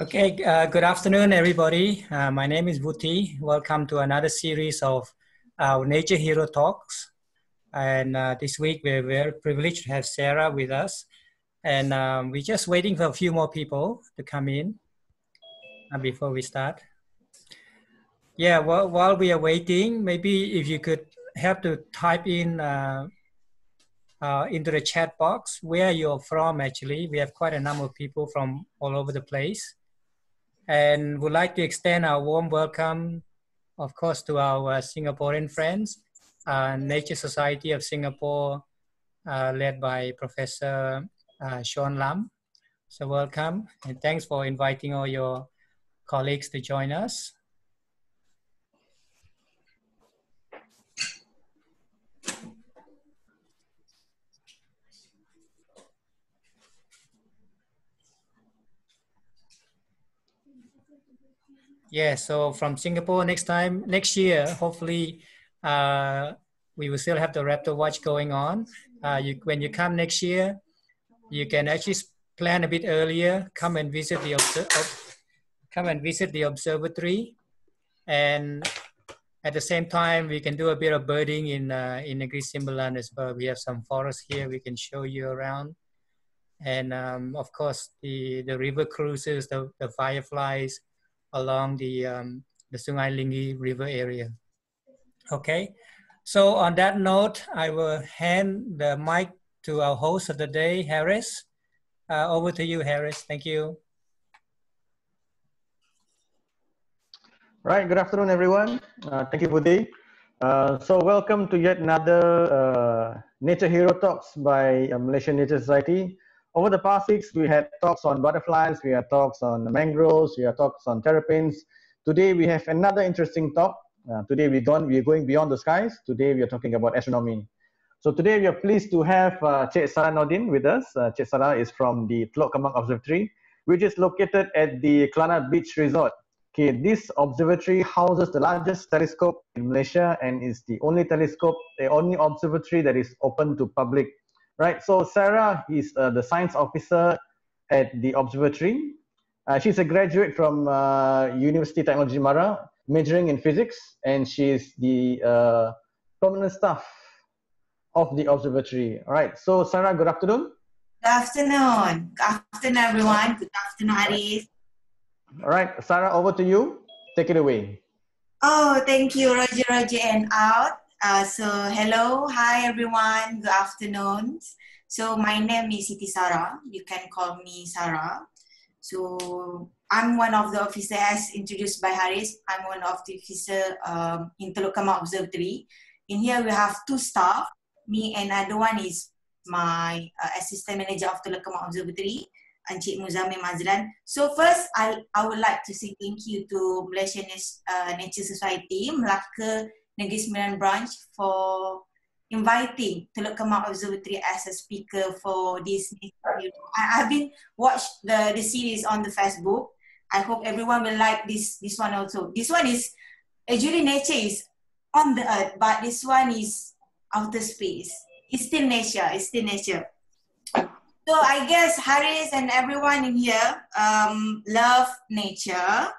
Okay, uh, good afternoon, everybody. Uh, my name is Vuti. Welcome to another series of our Nature Hero Talks. And uh, this week, we're very privileged to have Sarah with us. And um, we're just waiting for a few more people to come in uh, before we start. Yeah, well, while we are waiting, maybe if you could help to type in uh, uh, into the chat box where you're from actually. We have quite a number of people from all over the place. And would like to extend our warm welcome, of course, to our uh, Singaporean friends, uh, Nature Society of Singapore, uh, led by Professor Sean Lam. So welcome and thanks for inviting all your colleagues to join us. Yeah, so from Singapore next time, next year, hopefully, uh, we will still have the Raptor Watch going on. Uh, you, when you come next year, you can actually plan a bit earlier, come and visit the come and visit the observatory, and at the same time, we can do a bit of birding in uh, in Sembilan as well. We have some forest here we can show you around, and um, of course the the river cruises, the the fireflies along the, um, the Sungai Linggi River area. Okay, so on that note, I will hand the mic to our host of the day, Harris. Uh, over to you, Harris. Thank you. Right, good afternoon, everyone. Uh, thank you, Budi. Uh, so welcome to yet another uh, Nature Hero Talks by uh, Malaysian Nature Society. Over the past weeks, we had talks on butterflies, we had talks on mangroves, we had talks on terrapins. Today, we have another interesting talk. Uh, today, we're, gone, we're going beyond the skies. Today, we are talking about astronomy. So today, we are pleased to have uh, Cik Nordin with us. Uh, Cik is from the Teluk Kemang Observatory, which is located at the Kelana Beach Resort. Okay, this observatory houses the largest telescope in Malaysia and is the only telescope, the only observatory that is open to public right? So Sarah is uh, the science officer at the observatory. Uh, she's a graduate from uh, University Technology Mara, majoring in physics, and she's the uh, permanent staff of the observatory. All right. So Sarah, good afternoon. Good afternoon. Good afternoon, everyone. Good afternoon, Arif. All right, Sarah, over to you. Take it away. Oh, thank you, Roger, Roger, and out. Uh, so hello, hi everyone, good afternoon. So my name is Siti Sarah. You can call me Sarah. So I'm one of the officers as introduced by Haris. I'm one of the officer um, in Teluk Kemang Observatory. In here we have two staff. Me and another one is my uh, assistant manager of Teluk Kemang Observatory, Encik Muzamil Mazlan. So first, I, I would like to say thank you to Malaysian uh, Nature Society, Melaka Negeri Sembilan branch for inviting Teluk Kemang Observatory as a speaker for this. I, have been watched the, the series on the Facebook. I hope everyone will like this this one also. This one is actually nature is on the earth, but this one is outer space. It's still nature. It's still nature. So I guess Harris and everyone in here um, love nature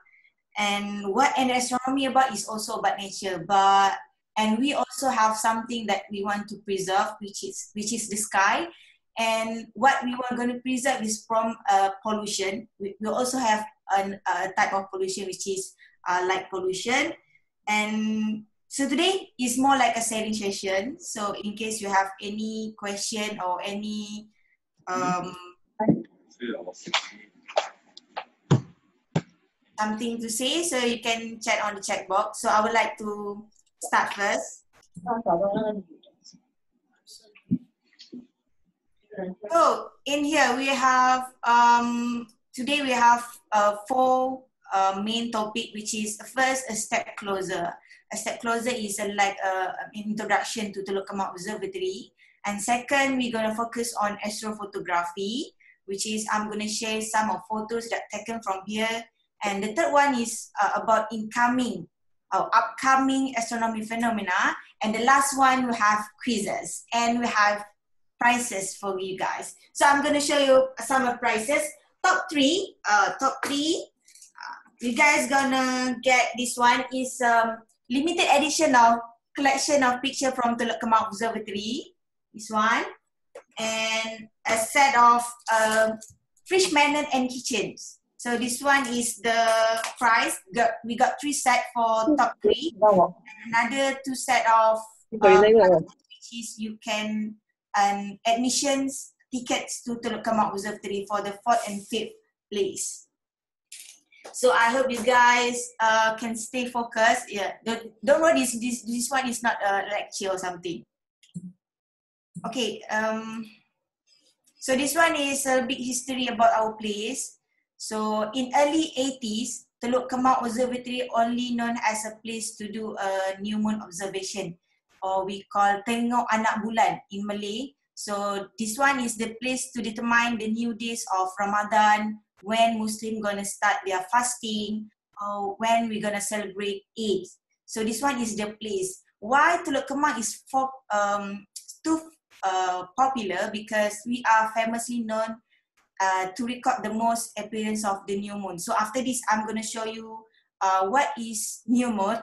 and what an astronomy about is also about nature. But and we also have something that we want to preserve which is which is the sky. And what we were going to preserve is from uh, pollution. We, we also have an, a type of pollution which is uh, light pollution. And so today is more like a sharing session. So in case you have any question or any um, something to say, so you can chat on the chat box. So I would like to start first. So in here we have um, today we have uh, four uh, main topic, which is first a step closer. A step closer is a, like an introduction to Teluk Kemang Observatory, and second we're gonna focus on astrophotography, which is I'm gonna share some of photos that taken from here and the third one is uh, about incoming our upcoming astronomy phenomena. And the last one, we have quizzes and we have prizes for you guys. So I'm going to show you some of prizes. Top three, uh, top three, uh, you guys gonna get this one is um, limited edition of collection of picture from Teluk Kemang Observatory. This one. And a set of um, fish and kitchens. So this one is the price. Got, we got three set for top three. And another two set of uh, which is you can um, admissions tickets to Teluk Kemang Observatory for the fourth and fifth place. So I hope you guys uh, can stay focused. Yeah, don't, don't worry. This, this this one is not a lecture or something. Okay. Um. So this one is a big history about our place. So in early 80s, Teluk Kemang Observatory only known as a place to do a new moon observation or we call Tengok Anak Bulan in Malay. So this one is the place to determine the new days of Ramadan, when Muslim gonna start their fasting, or when we gonna celebrate Eid. So this one is the place. Why Teluk Kemang is for, um, too uh, popular because we are famously known uh, to record the most appearance of the new moon. So after this, I'm going to show you uh, what is new moon.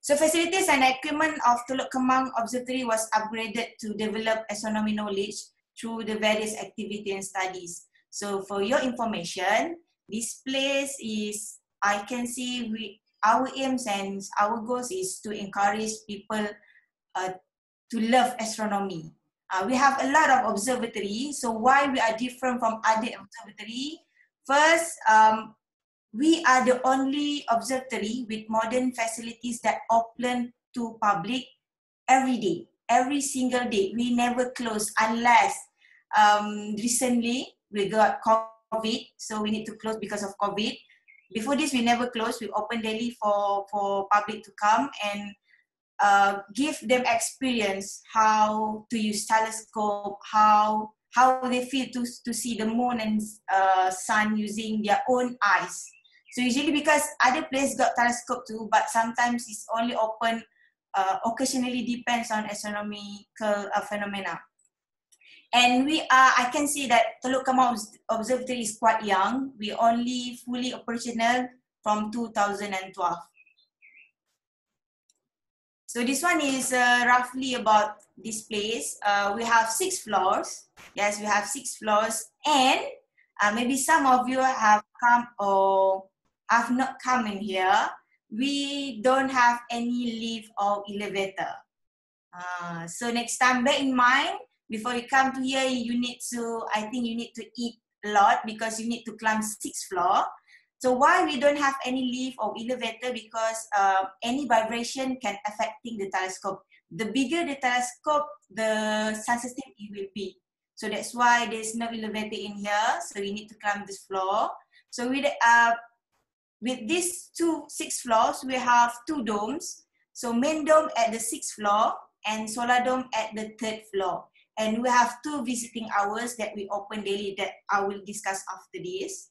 So facilities and equipment of Teluk Kemang Observatory was upgraded to develop astronomy knowledge through the various activity and studies. So for your information, this place is, I can see we, our aims and our goals is to encourage people uh, to love astronomy. Uh, we have a lot of observatory. So why we are different from other observatory? First, um, we are the only observatory with modern facilities that open to public every day, every single day. We never close unless um, recently we got COVID, so we need to close because of COVID. Before this, we never close. We open daily for, for public to come and uh, give them experience how to use telescope, how how they feel to, to see the moon and uh, sun using their own eyes. So usually because other places got telescope too, but sometimes it's only open, uh, occasionally depends on astronomical uh, phenomena. And we are, I can see that Teluk Kemang Observatory is quite young. We only fully operational from 2012. So this one is uh, roughly about this place. Uh, we have six floors. Yes, we have six floors. And uh, maybe some of you have come or have not come in here. We don't have any lift or elevator. Uh, so next time, bear in mind, before you come to here, you need to, I think you need to eat a lot because you need to climb six floor. So why we don't have any lift or elevator? Because uh, any vibration can affecting the telescope. The bigger the telescope, the sensitive it will be. So that's why there's no elevator in here. So we need to climb this floor. So with uh, with these two six floors, we have two domes. So main dome at the sixth floor and solar dome at the third floor. And we have two visiting hours that we open daily that I will discuss after this.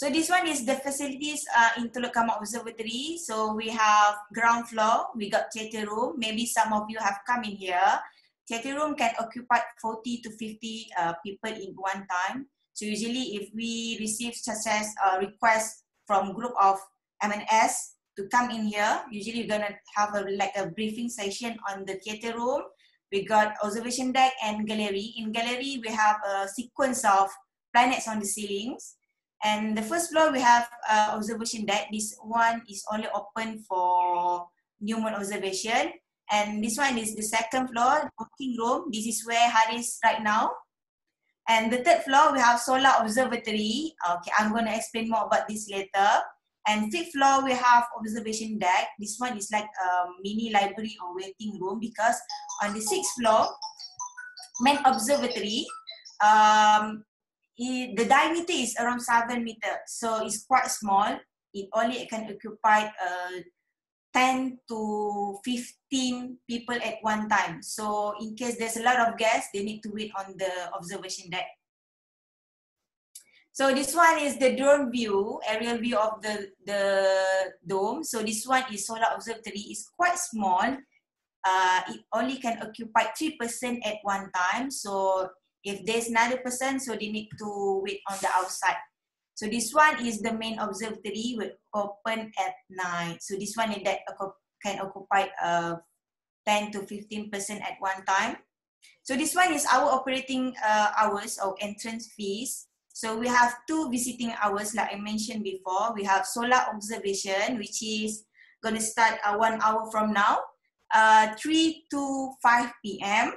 So this one is the facilities uh, in Teluk Observatory. So we have ground floor, we got theatre room. Maybe some of you have come in here. Theatre room can occupy 40 to 50 uh, people in one time. So usually if we receive such as a request from group of MNS to come in here, usually we're gonna have a, like a briefing session on the theatre room. We got observation deck and gallery. In gallery, we have a sequence of planets on the ceilings. And the first floor we have uh, observation deck. This one is only open for new moon observation. And this one is the second floor, working room. This is where Haris right now. And the third floor, we have solar observatory. Okay, I'm going to explain more about this later. And fifth floor, we have observation deck. This one is like a mini library or waiting room because on the sixth floor, main observatory, um, the diameter is around 7 meters. So it's quite small. It only can occupy uh, 10 to 15 people at one time. So in case there's a lot of guests, they need to wait on the observation deck. So this one is the drone view, aerial view of the, the dome. So this one is solar observatory. It's quite small. Uh, it only can occupy 3% at one time. So if there's another person, so they need to wait on the outside. So this one is the main observatory will open at night. So this one that can occupy uh, 10 to 15% at one time. So this one is our operating uh, hours or entrance fees. So we have two visiting hours like I mentioned before. We have solar observation, which is going to start uh, one hour from now, uh, 3 to 5 p.m.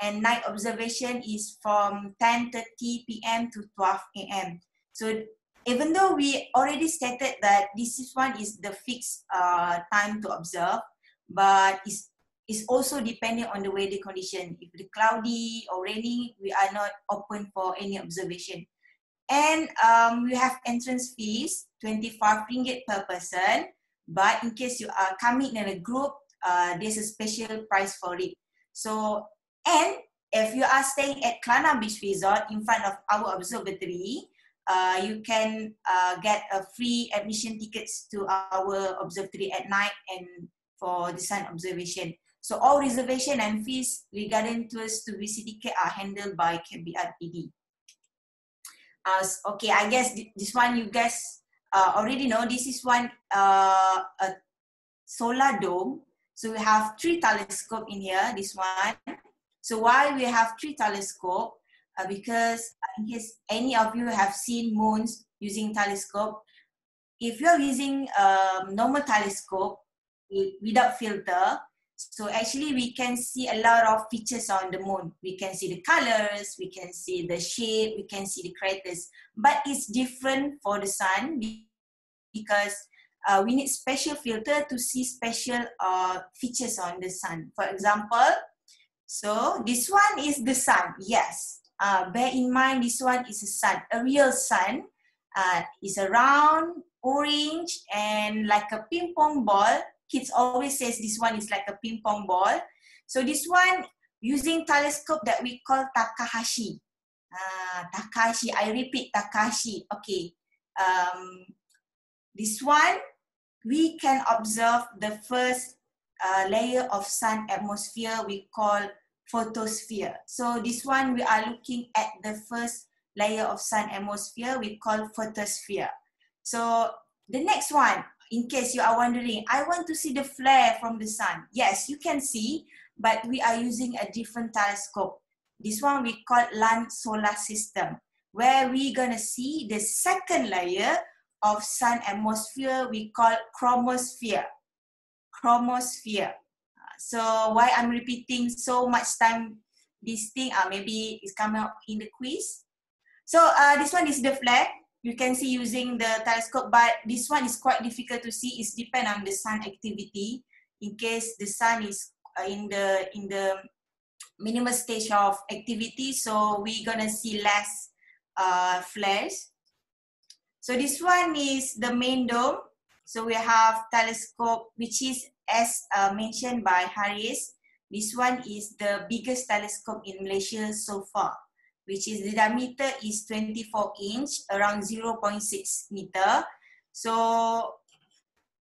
And night observation is from 10.30 p.m. to 12 a.m. So even though we already stated that this is one is the fixed uh, time to observe, but it's is also depending on the weather condition. If it's cloudy or rainy, we are not open for any observation. And um, we have entrance fees, 25 ringgit per person. But in case you are coming in a group, uh, there's a special price for it. So, and if you are staying at Klana Beach Resort in front of our observatory, uh, you can uh, get a free admission tickets to our observatory at night and for the sun observation. So all reservation and fees regarding tours to BCTK are handled by KBRPD. Uh, okay, I guess this one you guys uh, already know. This is one uh, a solar dome. So we have three telescope in here. This one. So why we have three telescope? Uh, because in case any of you have seen moons using telescope, if you're using um, normal telescope without filter, so actually we can see a lot of features on the moon. We can see the colors, we can see the shape, we can see the craters. But it's different for the sun because uh, we need special filter to see special uh, features on the sun. For example, so this one is the sun, yes. Uh, bear in mind this one is a sun, a real sun. Uh, it's a round, orange, and like a ping pong ball kids always says this one is like a ping pong ball. So this one using telescope that we call Takahashi. Uh, Takahashi, I repeat Takahashi. Okay. Um, this one, we can observe the first layer of sun atmosphere we call photosphere. So this one, we are looking at the first layer of sun atmosphere we call photosphere. So the next one, in case you are wondering, I want to see the flare from the sun. Yes, you can see, but we are using a different telescope. This one we call Lunt solar system, where we're gonna see the second layer of sun atmosphere we call chromosphere. Chromosphere. So why I'm repeating so much time this thing, uh, maybe it's coming up in the quiz. So uh, this one is the flare you can see using the telescope, but this one is quite difficult to see. It's depend on the sun activity. In case the sun is uh, in the in the minimal stage of activity, so we're gonna see less uh, flares. So this one is the main dome. So we have telescope, which is as uh, mentioned by Haris. This one is the biggest telescope in Malaysia so far which is the diameter is 24 inch, around 0.6 meter. So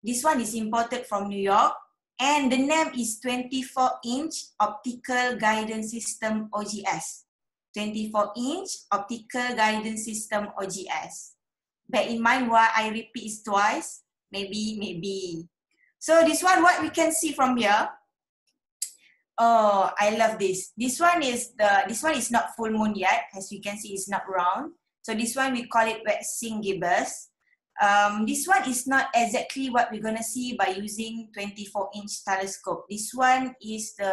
this one is imported from New York and the name is 24 inch optical guidance system OGS. 24 inch optical guidance system OGS. Bear in mind why I repeat it twice, maybe, maybe. So this one, what we can see from here, Oh, I love this. This one is the this one is not full moon yet. As you can see, it's not round. So this one we call it waxing gibbous. Um, this one is not exactly what we're gonna see by using 24 inch telescope. This one is the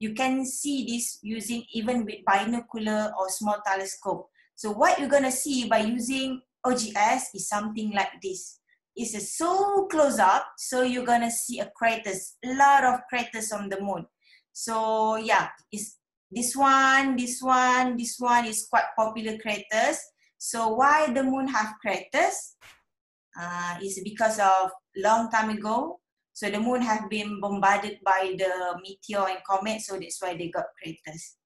you can see this using even with binocular or small telescope. So what you're gonna see by using OGS is something like this. It's so close up, so you're gonna see a craters, a lot of craters on the moon. So yeah, is this one, this one, this one is quite popular craters. So why the moon have craters? Uh, is because of long time ago. So the moon have been bombarded by the meteor and comet, so that's why they got craters.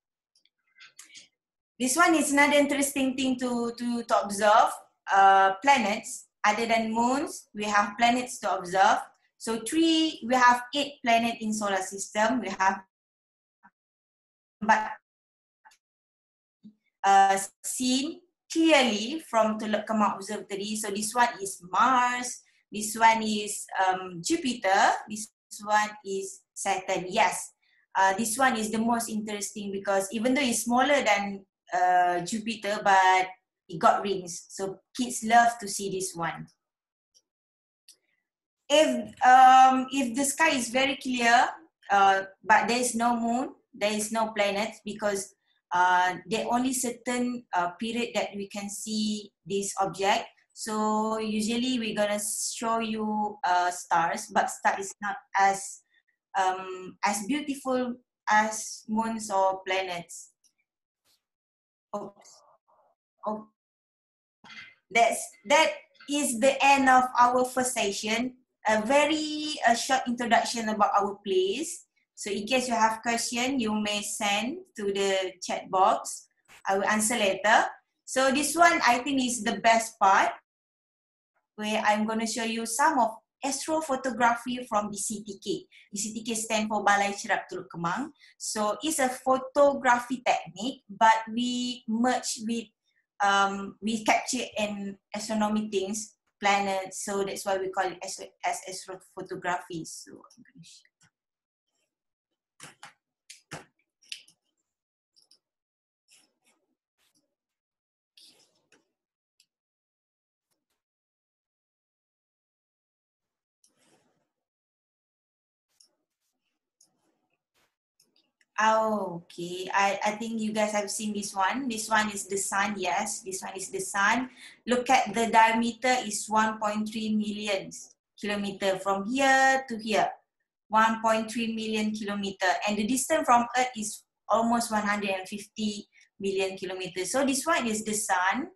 this one is another interesting thing to, to, to observe. Uh, planets, other than moons, we have planets to observe. So three, we have eight planets in solar system. We have, but uh, seen clearly from Teluk Kemang Observatory. So this one is Mars, this one is um, Jupiter, this one is Saturn. Yes, uh, this one is the most interesting because even though it's smaller than uh, Jupiter, but it got rings. So kids love to see this one. If um, if the sky is very clear, uh, but there is no moon, there is no planets because uh, there only certain uh, period that we can see this object. So usually we're gonna show you uh, stars, but star is not as um, as beautiful as moons or planets. Oops. Oh, that's that is the end of our first session. A very a short introduction about our place. So in case you have question, you may send to the chat box. I will answer later. So this one I think is the best part where I'm going to show you some of astrophotography from BCTK. BCTK stand for Balai Cerap Teluk Kemang. So it's a photography technique, but we merge with, um, we capture in astronomy things, planets. So that's why we call it as, as astrophotography. So I'm going to show Oh, okay. I, I think you guys have seen this one. This one is the sun. Yes, this one is the sun. Look at the diameter is 1.3 million kilometer from here to here. 1.3 million kilometer and the distance from earth is almost 150 million kilometers so this one is the sun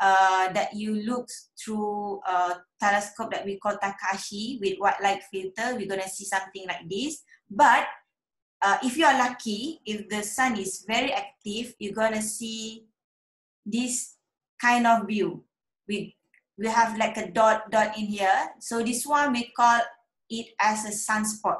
uh, that you look through a telescope that we call Takahashi with white light filter we're going to see something like this but uh, if you are lucky if the sun is very active you're to see this kind of view we we have like a dot dot in here so this one we call it as a sunspot.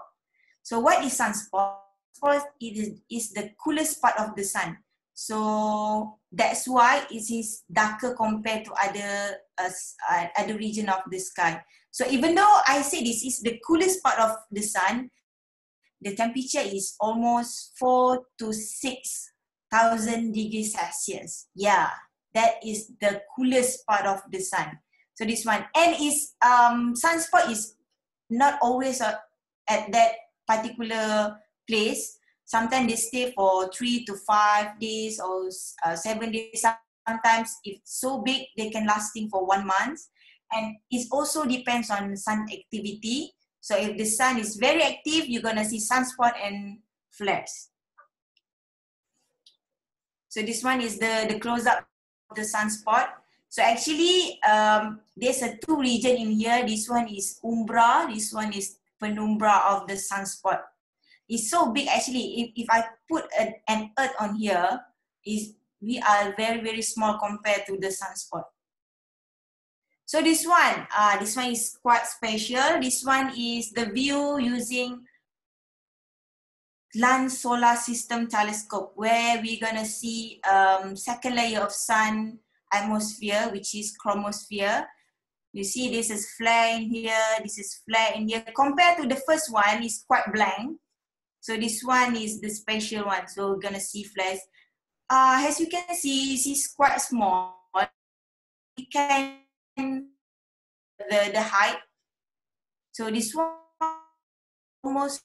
So what is sunspot? First, it is, is the coolest part of the sun. So that's why it is darker compared to other uh, uh, other region of the sky. So even though I say this is the coolest part of the sun, the temperature is almost four to six thousand degrees Celsius. Yeah, that is the coolest part of the sun. So this one and is um sunspot is not always at that particular place. Sometimes they stay for three to five days or uh, seven days. Sometimes if so big, they can lasting for one month. And it also depends on sun activity. So if the sun is very active, you're gonna see sunspot and flares. So this one is the, the close up of the sunspot. So actually, um, there's a two region in here. This one is umbra. This one is penumbra of the sunspot. It's so big actually. If, if I put a, an earth on here, is we are very very small compared to the sunspot. So this one, uh, this one is quite special. This one is the view using Lunt Solar System Telescope, where we're gonna see um, second layer of sun atmosphere, which is chromosphere. You see this is flare in here, this is flare in here. Compared to the first one, it's quite blank. So this one is the special one. So we're gonna see flares. Uh, as you can see, this is quite small. You can the, the height. So this one almost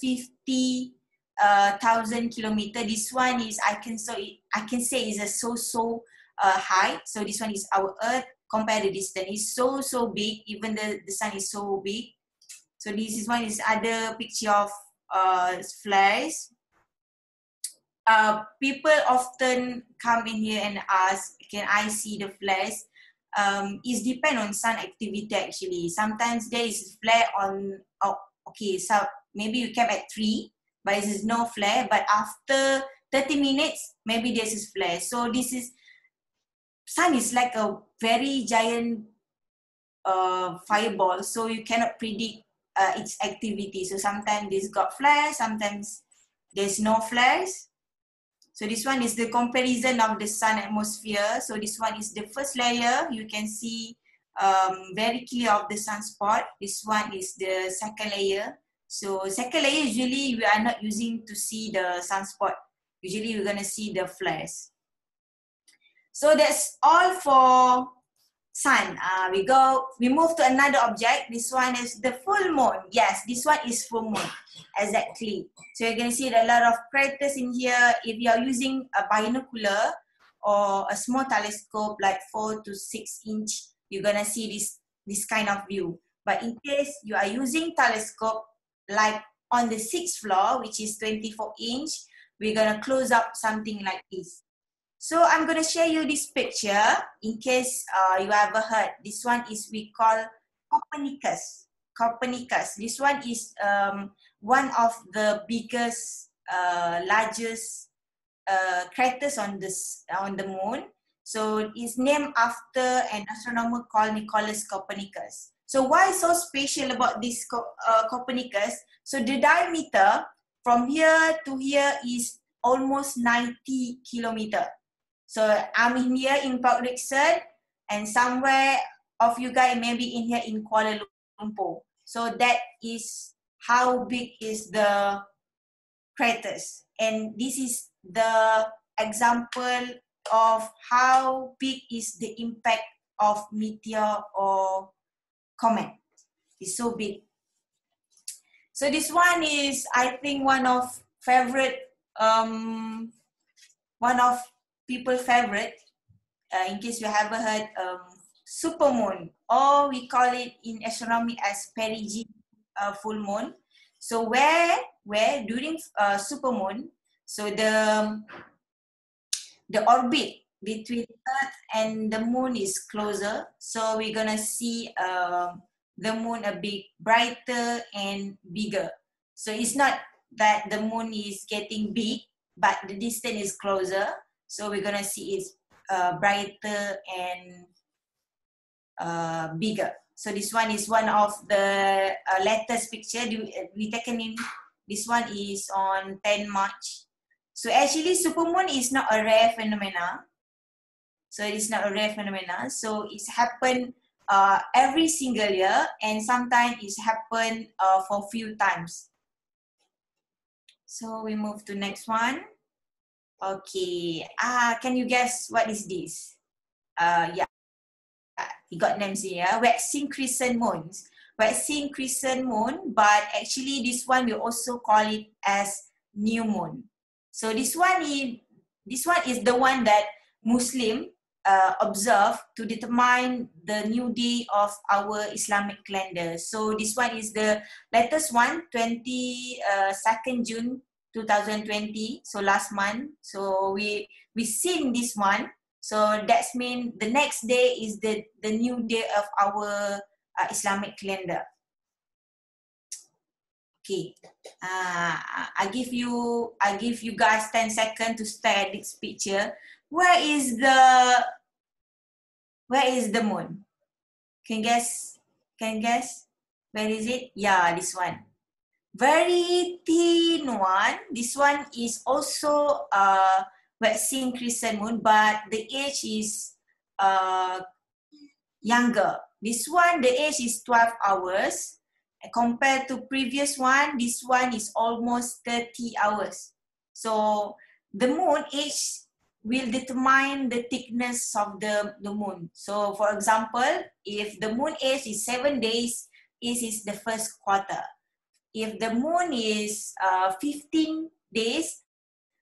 50 uh, thousand kilometer. This one is I can so I can say is a so so uh, height. So this one is our Earth compared to distance. It's so, so big. Even the, the sun is so big. So this is one is other picture of uh, flares. Uh, people often come in here and ask, can I see the flares? Um, depend on sun activity actually. Sometimes there is flare on, oh, okay, so maybe you came at three, but it is no flare. But after 30 minutes, maybe there's a flare. So this is, sun is like a very giant uh, fireball, so you cannot predict uh, its activity. So sometimes this got flare, sometimes there's no flares. So this one is the comparison of the sun atmosphere. So this one is the first layer. You can see um, very clear of the sunspot. This one is the second layer. So second layer usually we are not using to see the sunspot. Usually we're gonna see the flares. So that's all for sun. Uh, we go, we move to another object. This one is the full moon. Yes, this one is full moon, exactly. So you can see a lot of craters in here. If you are using a binocular or a small telescope like four to six inch, you're gonna see this, this kind of view. But in case you are using telescope like on the sixth floor, which is 24 inch, we're gonna close up something like this. So I'm gonna share you this picture in case uh, you ever heard. This one is we call Copernicus. Copernicus. This one is um, one of the biggest, uh, largest uh, craters on this on the moon. So it's named after an astronomer called Nicolaus Copernicus. So why so special about this uh, Copernicus? So the diameter from here to here is almost 90 kilometer. So I'm here in Port Dickson and somewhere of you guys may be in here in Kuala Lumpur. So that is how big is the craters. And this is the example of how big is the impact of meteor or comet. It's so big. So this one is, I think, one of favorite, um, one of people favorite. Uh, in case you haven't heard, um, supermoon, or we call it in astronomy as perigee uh, full moon. So where where during uh, supermoon, so the the orbit between Earth and the moon is closer. So we're gonna see uh, the moon a bit brighter and bigger. So it's not that the moon is getting big, but the distance is closer. So we're gonna see it's uh, brighter and uh, bigger. So this one is one of the uh, latest picture we taken in. This one is on 10 March so actually supermoon is not a rare phenomena. So it is not a rare phenomena. So it's happened uh, every single year and sometimes it's happened uh, for few times. So we move to next one. Okay, ah, can you guess what is this? Uh, yeah, you got names here. Waxing crescent moons. Waxing crescent moon, but actually this one we also call it as new moon. So this one is this one is the one that Muslim uh, observe to determine the new day of our Islamic calendar. So this one is the latest one, 22nd uh, June 2020. So last month. So we we seen this one. So that's mean the next day is the the new day of our uh, Islamic calendar. Okay, uh, I give you I give you guys 10 seconds to stare at this picture. Where is the where is the moon? Can guess? Can guess? Where is it? Yeah, this one. Very thin one. This one is also uh waxing crescent moon, but the age is uh younger. This one, the age is 12 hours compared to previous one, this one is almost 30 hours. So the moon age will determine the thickness of the, the moon. So for example, if the moon age is seven days, it is the first quarter. If the moon is uh, 15 days,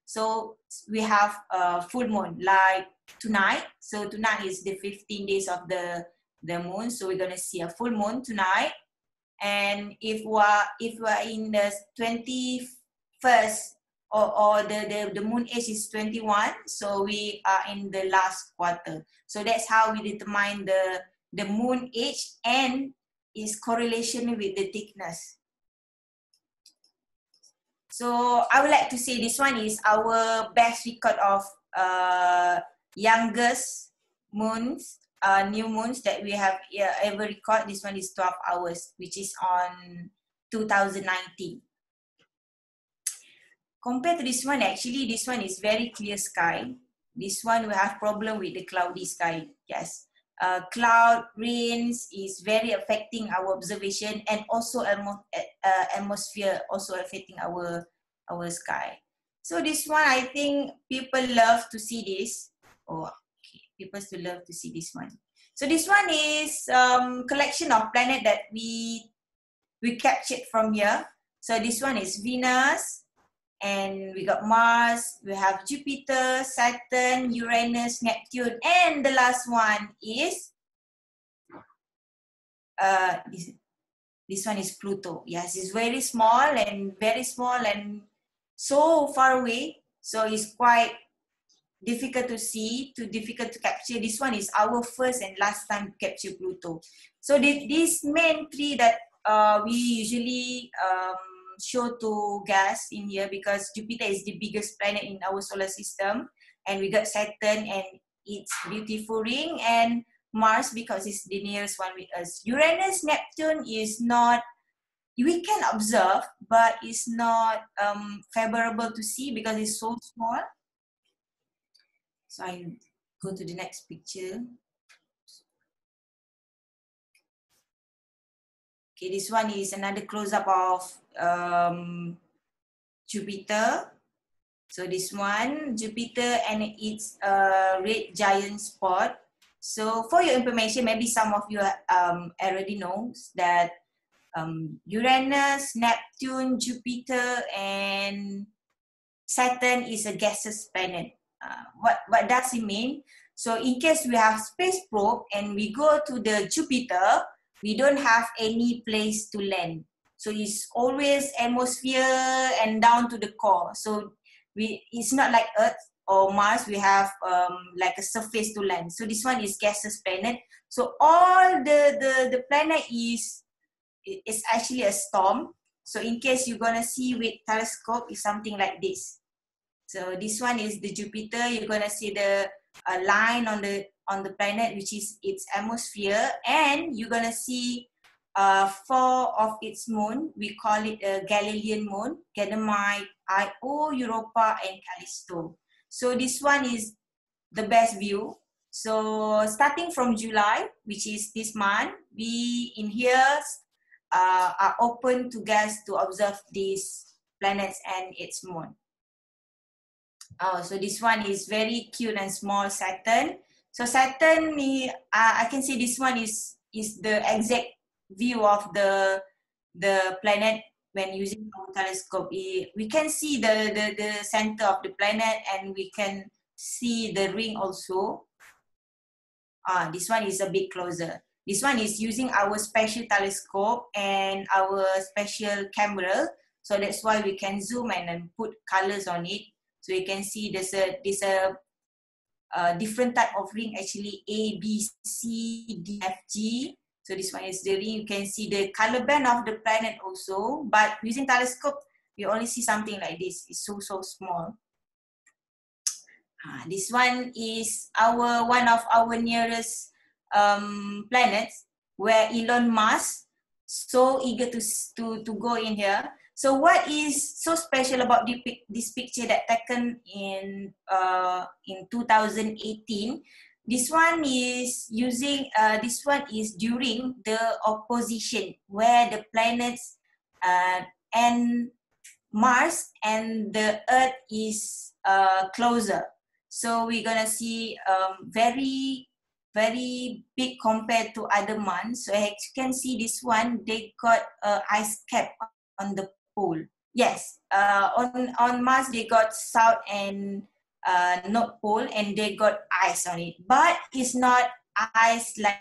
so we have a full moon like tonight. So tonight is the 15 days of the, the moon. So we're gonna see a full moon tonight and if we're if we're in the 21st or, or the, the, the moon age is 21 so we are in the last quarter so that's how we determine the the moon age and its correlation with the thickness So I would like to say this one is our best record of uh, youngest moons, uh, new moons that we have ever recorded. This one is 12 hours, which is on 2019. Compared to this one, actually, this one is very clear sky. This one we have problem with the cloudy sky. Yes, uh, cloud, rains is very affecting our observation and also uh, atmosphere also affecting our our sky. So this one, I think people love to see this. Oh, okay. people still love to see this one. So this one is um, collection of planet that we we captured from here. So this one is Venus, and we got Mars, we have Jupiter, Saturn, Uranus, Neptune, and the last one is uh, this, this one is Pluto. Yes, it's very small and very small and so far away. So it's quite difficult to see, too difficult to capture. This one is our first and last time to capture Pluto. So the, main three that uh, we usually um, show to gas in here because Jupiter is the biggest planet in our solar system and we got Saturn and its beautiful ring and Mars because it's the nearest one with us. Uranus, Neptune is not, we can observe, but it's not um, favorable to see because it's so small. So I go to the next picture. Okay, this one is another close-up of um, Jupiter. So this one, Jupiter and its a red giant spot. So for your information, maybe some of you um, already knows that um, Uranus, Neptune, Jupiter, and Saturn is a gaseous planet. Uh, what, what does it mean? So in case we have space probe and we go to the Jupiter, we don't have any place to land. So it's always atmosphere and down to the core. So we it's not like Earth or Mars, we have um, like a surface to land. So this one is gaseous planet. So all the, the, the planet is, is actually a storm. So in case you're gonna see with telescope, is something like this. So this one is the Jupiter. You're gonna see the uh, line on the on the planet, which is its atmosphere, and you're gonna see uh, four of its moon. We call it a Galilean moon: Ganymede, Io, Europa, and Callisto. So this one is the best view. So starting from July, which is this month, we in here uh, are open to guests to observe these planets and its moon. Oh, so this one is very cute and small Saturn. So Saturn, uh, I can see this one is is the exact view of the the planet when using our telescope. We can see the, the, the center of the planet and we can see the ring also. Ah, this one is a bit closer. This one is using our special telescope and our special camera. So that's why we can zoom and then put colors on it. So you can see there's a there's a, a different type of ring actually A, B, C, D, F, G. So this one is the ring. You can see the color band of the planet also. But using telescope, you only see something like this. It's so, so small. Uh, this one is our one of our nearest um, planets where Elon Musk so eager to, to, to go in here. So what is so special about this picture that taken in uh, in 2018? This one is using, uh, this one is during the opposition where the planets uh, and Mars and the Earth is uh, closer. So we're gonna see um, very, very big compared to other months. So as you can see this one, they got uh, ice cap on the pole. Yes, uh, on, on Mars they got south and uh, North Pole and they got ice on it. But it's not ice like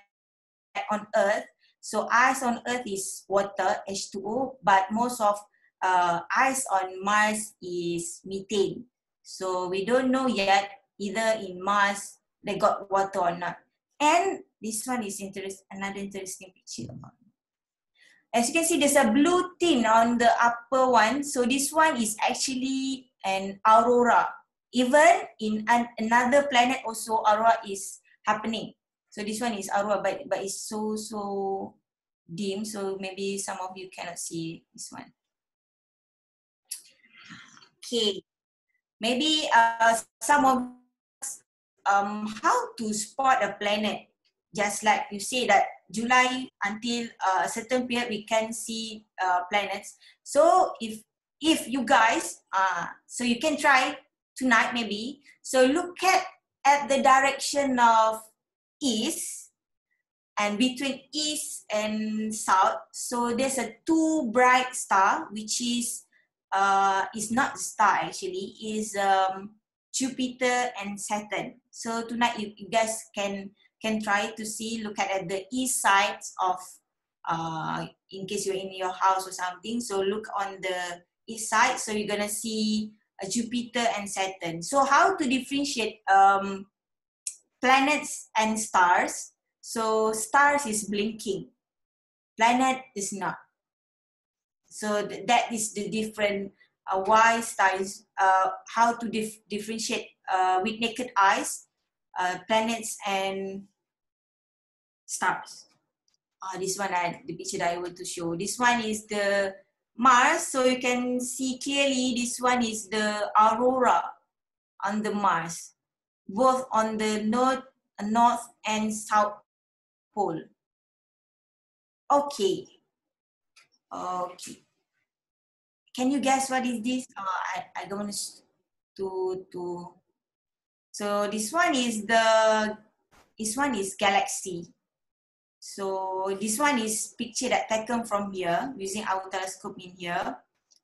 on Earth. So ice on Earth is water, H2O, but most of uh, ice on Mars is methane. So we don't know yet either in Mars they got water or not. And this one is interest, another interesting picture. as you can see, there's a blue tint on the upper one. So this one is actually an aurora. Even in an, another planet also, aurora is happening. So this one is aurora, but, but it's so, so dim. So maybe some of you cannot see this one. Okay. Maybe uh, some of um, how to spot a planet. Just like you say that July until uh, a certain period we can see uh, planets. So if if you guys, uh, so you can try tonight maybe. So look at at the direction of east and between east and south. So there's a two bright star which is uh is not star actually is um Jupiter and Saturn. So tonight you, you guys can can try to see, look at, at the east sides of, uh, in case you're in your house or something. So look on the east side. So you're gonna see Jupiter and Saturn. So how to differentiate um, planets and stars? So stars is blinking, planet is not. So th- that is the different uh, why stars, uh, how to dif- differentiate uh, with naked eyes, uh, planets and stars. Uh, this one, I, the picture that I want to show. This one is the Mars. So you can see clearly this one is the aurora on the Mars, both on the north, north and south pole. Okay. Okay. Can you guess what is this? Uh, I, I don't want to, to, so this one is the, this one is galaxy. So this one is picture that taken from here using our telescope in here.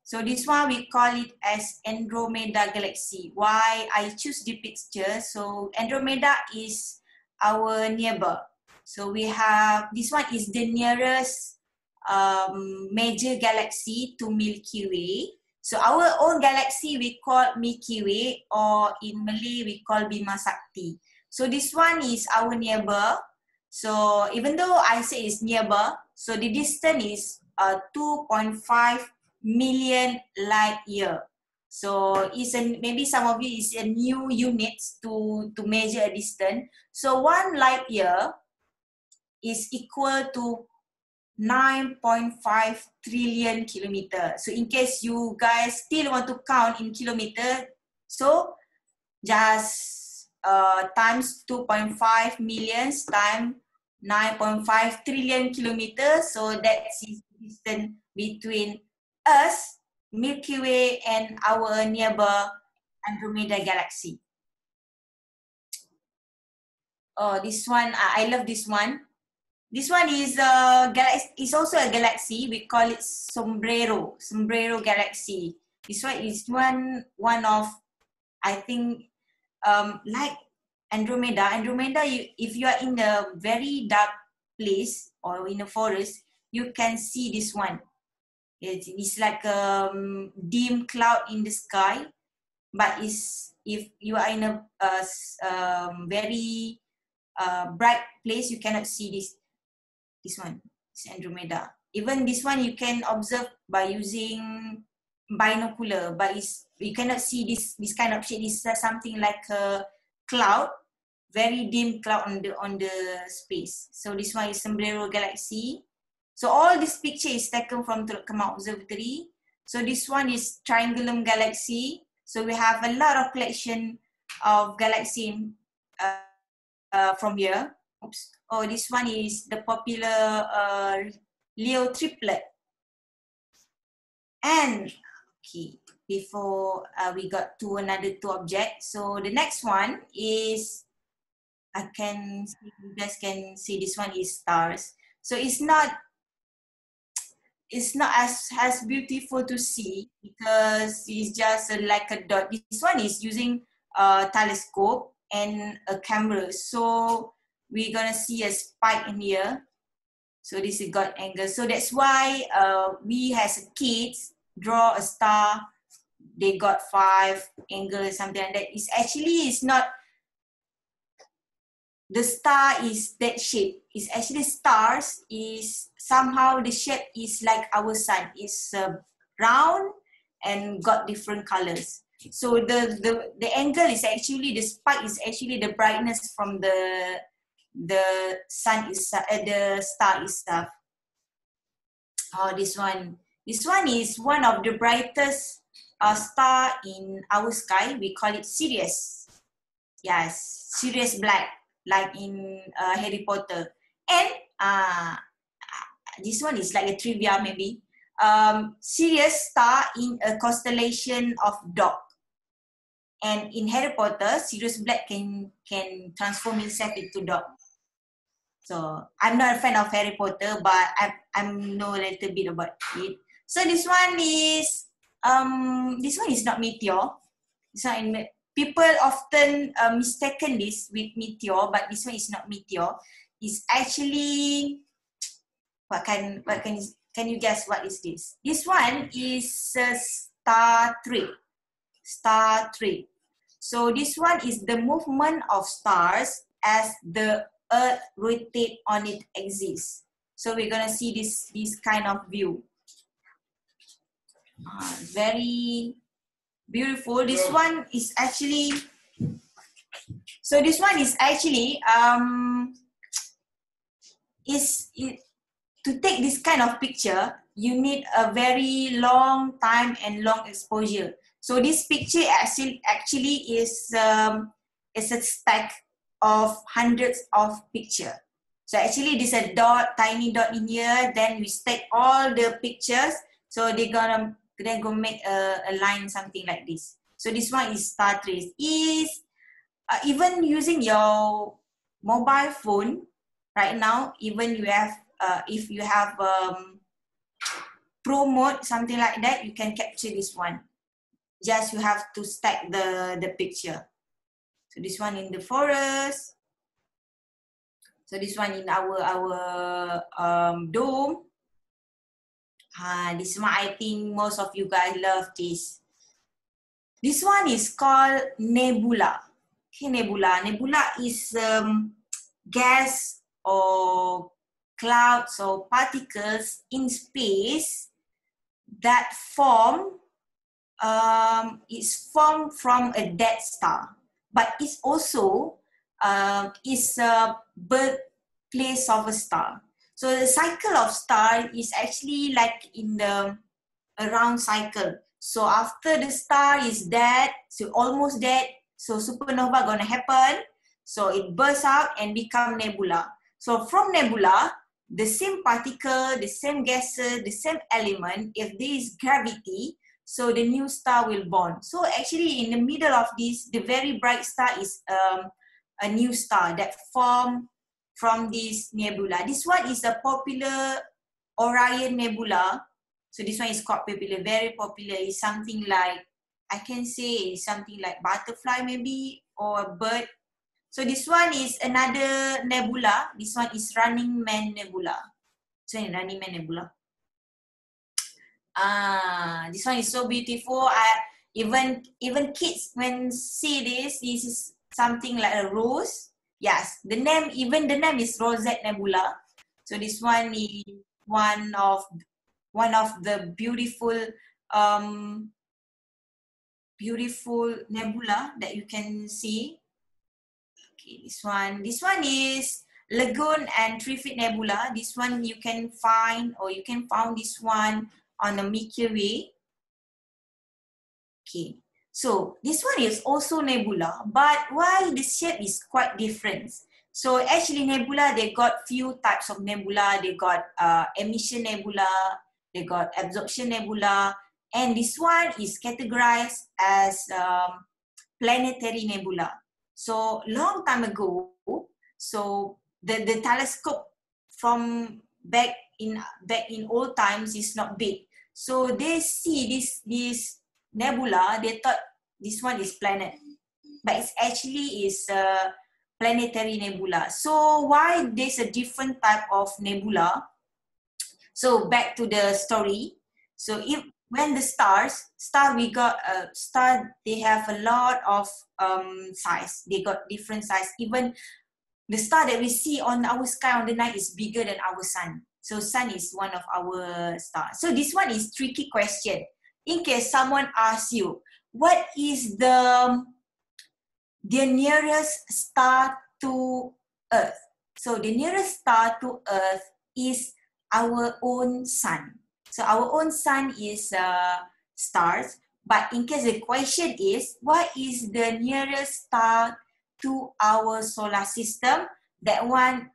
So this one we call it as Andromeda Galaxy. Why I choose the picture? So Andromeda is our neighbor. So we have, this one is the nearest um, major galaxy to Milky Way. So our own galaxy we call Milky Way or in Malay we call Bima Sakti. So this one is our neighbor so even though I say it's nearby, so the distance is uh, 2.5 million light year. So it's a, maybe some of you is a new units to, to measure a distance. So one light year is equal to 9.5 trillion kilometer. So in case you guys still want to count in kilometer, so just uh, times 2.5 millions times 9.5 trillion kilometers. So that's the distance between us, Milky Way, and our neighbor Andromeda galaxy. Oh, this one, I love this one. This one is a galaxy. It's also a galaxy. We call it Sombrero, Sombrero Galaxy. This one is one one of, I think, um, like Andromeda. Andromeda, you, if you are in a very dark place or in a forest, you can see this one. It's, it's like a um, dim cloud in the sky, but it's, if you are in a um, very uh, bright place, you cannot see this. This one, it's Andromeda. Even this one, you can observe by using binocular, but it's, you cannot see this this kind of shape. It's something like a cloud, very dim cloud on the on the space. So this one is Sombrero Galaxy. So all this picture is taken from Teluk Kemang Observatory. So this one is Triangulum Galaxy. So we have a lot of collection of galaxy uh, uh, from here. Oops. Oh, this one is the popular uh, Leo triplet. And okay, before uh, we got to another two objects. So the next one is, I can, you guys can see this one is stars. So it's not, it's not as, as beautiful to see because it's just a, like a dot. This one is using a telescope and a camera. So we're gonna see a spike in here. So this is God angle. So that's why uh, we as kids draw a star they got five angles something like that. It's actually it's not the star is that shape. It's actually stars is somehow the shape is like our sun. It's uh, round and got different colors. So the, the, the angle is actually, the spike is actually the brightness from the, the sun is, uh, the star itself. Oh, this one. This one is one of the brightest uh, star in our sky. We call it Sirius. Yes, Sirius Black, like in uh, Harry Potter. And uh, this one is like a trivia maybe. Um, Sirius star in a constellation of dog. And in Harry Potter, Sirius Black can can transform himself into dog. So I'm not a fan of Harry Potter, but I I know a little bit about it. So this one is um this one is not meteor. This one people often uh, mistaken this with meteor, but this one is not meteor. It's actually what can what can can you guess what is this? This one is a star tree. Star tree. So this one is the movement of stars as the Earth rotate on its axis. So we're gonna see this this kind of view. Uh, very beautiful. This one is actually. So this one is actually um is it, to take this kind of picture. You need a very long time and long exposure. So this picture actually actually is um, is a stack of hundreds of picture. So actually this a dot, tiny dot in here, then we stack all the pictures. So they're gonna then go make a, a line, something like this. So this one is star trace. Is uh, even using your mobile phone right now, even you have, uh, if you have um, pro mode, something like that, you can capture this one. Just you have to stack the, the picture. So this one in the forest. So this one in our our um, dome. This one I think most of you guys love this. This one is called nebula. Okay, nebula. Nebula is um, gas or clouds or particles in space that form um, is formed from a dead star but it's also uh, is a birthplace of a star. So the cycle of star is actually like in the around cycle. So after the star is dead, so almost dead, so supernova gonna happen. So it bursts out and become nebula. So from nebula, the same particle, the same gases, the same element, if there is gravity, so the new star will born. So actually in the middle of this, the very bright star is um, a new star that form from this nebula. This one is a popular Orion Nebula. So this one is quite popular, very popular. It's something like, I can say something like butterfly maybe or a bird. So this one is another nebula. This one is Running Man Nebula. So Running Man Nebula. Ah, this one is so beautiful. I even even kids when see this, this is something like a rose. Yes, the name even the name is Rosette Nebula. So this one is one of one of the beautiful um beautiful nebula that you can see. Okay, this one. This one is Lagoon and Trifid Nebula. This one you can find or you can found this one on the Milky Way. Okay, so this one is also nebula, but why the shape is quite different? So actually nebula, they got few types of nebula. They got uh, emission nebula, they got absorption nebula, and this one is categorized as um, planetary nebula. So long time ago, so the, the telescope from back in back in old times is not big. So they see this this nebula, they thought this one is planet, but it's actually is a planetary nebula. So why there's a different type of nebula? So back to the story. So if when the stars star we got a star they have a lot of um size they got different size even the star that we see on our sky on the night is bigger than our sun. So sun is one of our stars. So this one is tricky question. In case someone asks you, what is the the nearest star to Earth? So the nearest star to Earth is our own sun. So our own sun is uh, stars. But in case the question is, what is the nearest star to our solar system? That one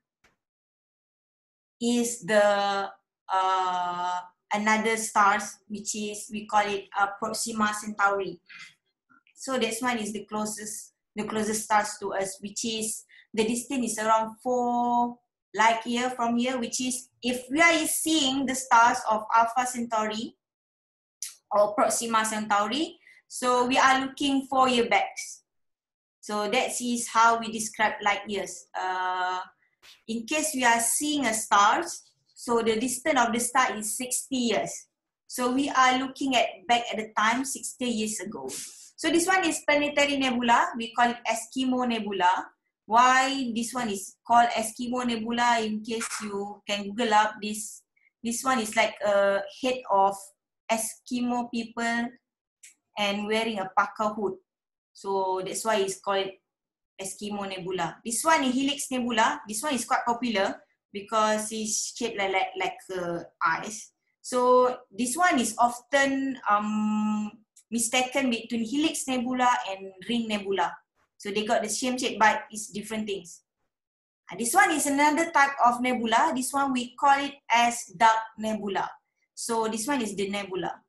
is the uh, another stars, which is we call it uh, Proxima Centauri. So this one is the closest, the closest stars to us, which is the distance is around four light year from here, which is if we are seeing the stars of Alpha Centauri or Proxima Centauri, so we are looking four year backs. So that is how we describe light years. Uh, in case we are seeing a star, so the distance of the star is 60 years. So we are looking at back at the time 60 years ago. So this one is planetary nebula. We call it Eskimo Nebula. Why this one is called Eskimo Nebula? In case you can Google up this, this one is like a head of Eskimo people and wearing a parka hood. So that's why it's called Eskimo Nebula. This one is Helix Nebula. This one is quite popular because it's shaped like like, like uh, eyes. So this one is often um, mistaken between Helix Nebula and Ring Nebula. So they got the same shape, but it's different things. Uh, this one is another type of nebula. This one we call it as dark nebula. So this one is the nebula.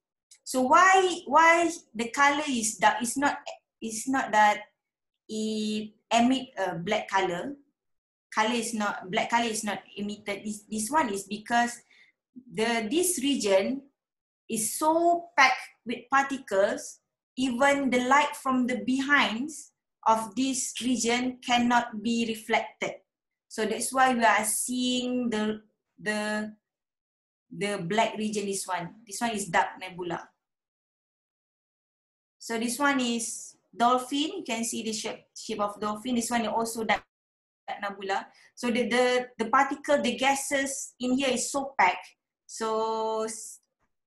So why why the color is dark? It's not it's not that it emit a black color. Color is not black color is not emitted. This this one is because the this region is so packed with particles. Even the light from the behinds of this region cannot be reflected. So that's why we are seeing the the the black region this one. This one is dark nebula. So this one is dolphin. You can see the shape, shape of dolphin. This one is also dark, dark nebula. So the, the, the particle, the gases in here is so packed. So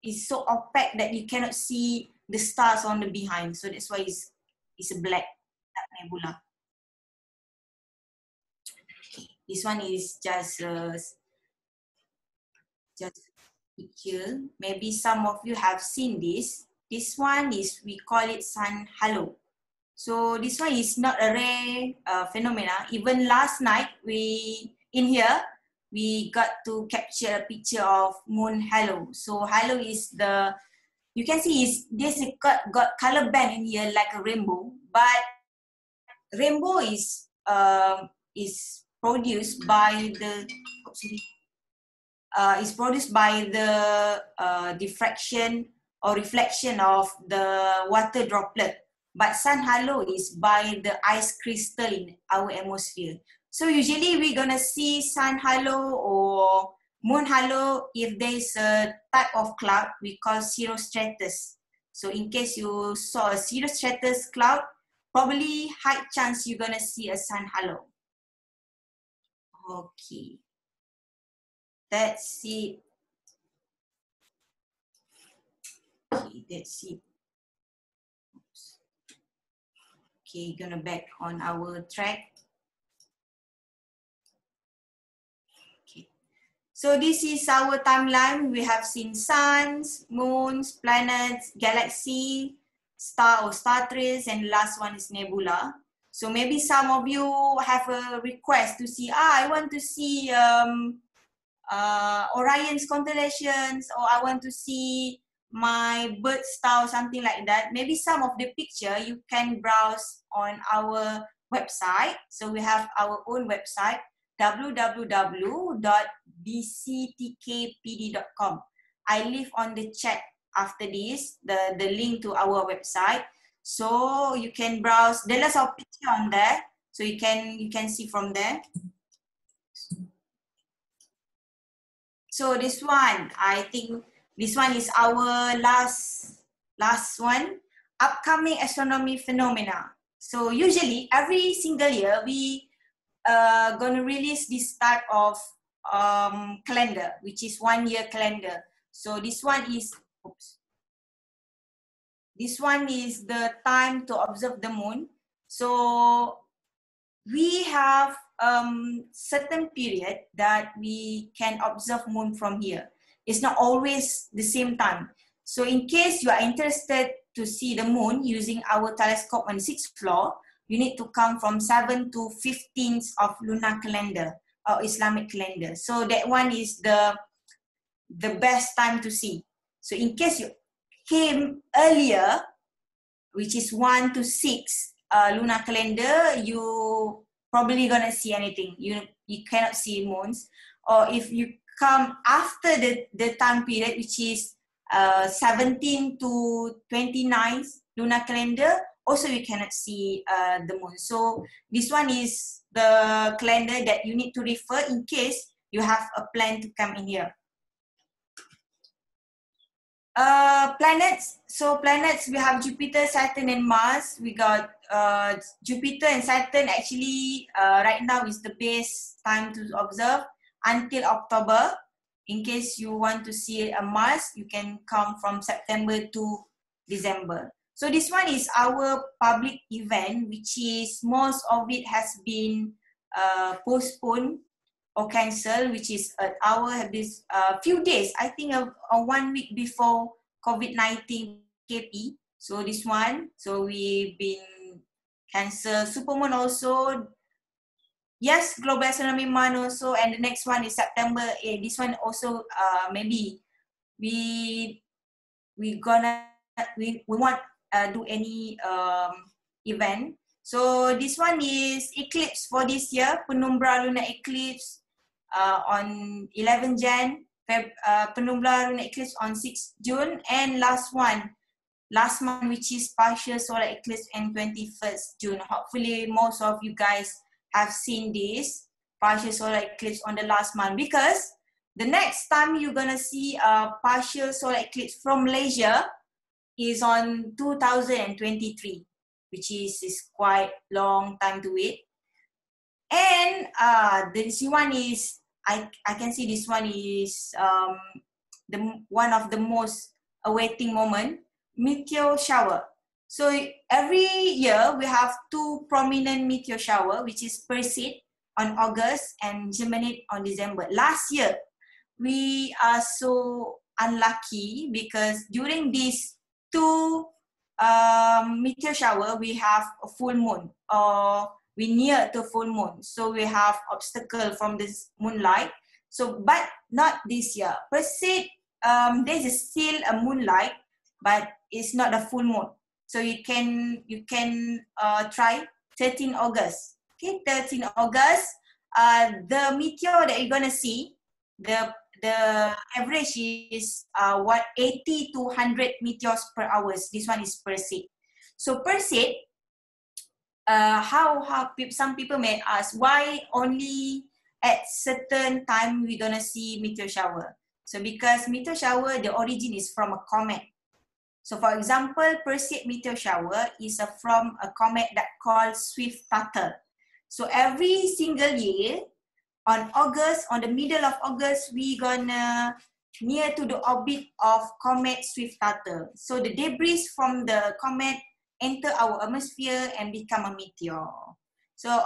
it's so opaque that you cannot see the stars on the behind. So that's why it's, it's a black nebula. This one is just uh, just picture. Maybe some of you have seen this. This one is we call it sun halo. So this one is not a rare uh, phenomena. Even last night we in here we got to capture a picture of moon halo. So halo is the you can see is this got, got color band in here like a rainbow, but rainbow is uh, is produced by the uh, is produced by the uh, diffraction or reflection of the water droplet but sun halo is by the ice crystal in our atmosphere so usually we're gonna see sun halo or moon halo if there's a type of cloud we call cirrostratus so in case you saw a cirrostratus cloud probably high chance you're gonna see a sun halo. Okay, that's it. Okay, that's it. Oops. Okay, gonna back on our track. Okay, so this is our timeline. We have seen suns, moons, planets, galaxy, star or star trace and last one is nebula. So maybe some of you have a request to see, ah, I want to see um, uh, Orion's constellations or I want to see my bird style, something like that. Maybe some of the picture you can browse on our website. So we have our own website, www.bctkpd.com. I leave on the chat after this the, the link to our website. So you can browse, there's a picture on there. So you can you can see from there. So this one, I think this one is our last last one, upcoming astronomy phenomena. So usually every single year we uh, gonna release this type of um, calendar, which is one year calendar. So this one is, oops. This one is the time to observe the moon. So we have um, certain period that we can observe moon from here. It's not always the same time. So in case you are interested to see the moon using our telescope on the sixth floor, you need to come from 7 to 15th of lunar calendar or Islamic calendar. So that one is the the best time to see. So in case you came earlier, which is 1 to 6 uh, lunar calendar, you probably gonna see anything. You you cannot see moons. Or if you come after the, the time period, which is uh, 17 to 29 lunar calendar, also you cannot see uh, the moon. So this one is the calendar that you need to refer in case you have a plan to come in here. Uh, planets. So planets, we have Jupiter, Saturn, and Mars. We got uh, Jupiter and Saturn. Actually, uh, right now is the best time to observe until October. In case you want to see a Mars, you can come from September to December. So this one is our public event, which is most of it has been uh, postponed or cancel, which is an hour this uh, few days. I think a, a one week before COVID nineteen KP. So this one, so we've been cancel. Supermoon also. Yes, Global Astronomy Month also, and the next one is September. Eh, this one also uh, maybe we we gonna we, we want uh, do any um, event. So this one is eclipse for this year, penumbra lunar eclipse uh, on 11 Jan, Feb, uh, Penumbra lunar eclipse on 6 June, and last one, last month, which is partial solar eclipse on 21st June. Hopefully, most of you guys have seen this partial solar eclipse on the last month because the next time you're gonna see a partial solar eclipse from Malaysia is on 2023, which is, is quite long time to wait. And uh, this one is I I can see this one is um, the one of the most awaiting moment meteor shower. So every year we have two prominent meteor shower, which is Perseid on August and Geminid on December. Last year, we are so unlucky because during these two um, meteor shower, we have a full moon or we near to full moon. So we have obstacle from this moonlight. So, but not this year. Perseid, um, there is still a moonlight, but it's not a full moon. So you can you can uh, try 13 August. Okay, 13 August. Uh, the meteor that you're gonna see, the the average is uh, what 80 to 100 meteors per hours. This one is Perseid. So Perseid uh, how how some people may ask why only at certain time we're gonna see meteor shower. So because meteor shower, the origin is from a comet. So for example, Perseid meteor shower is a, from a comet that called Swift-Tuttle. So every single year, on August, on the middle of August, we gonna near to the orbit of comet Swift-Tuttle. So the debris from the comet enter our atmosphere and become a meteor. So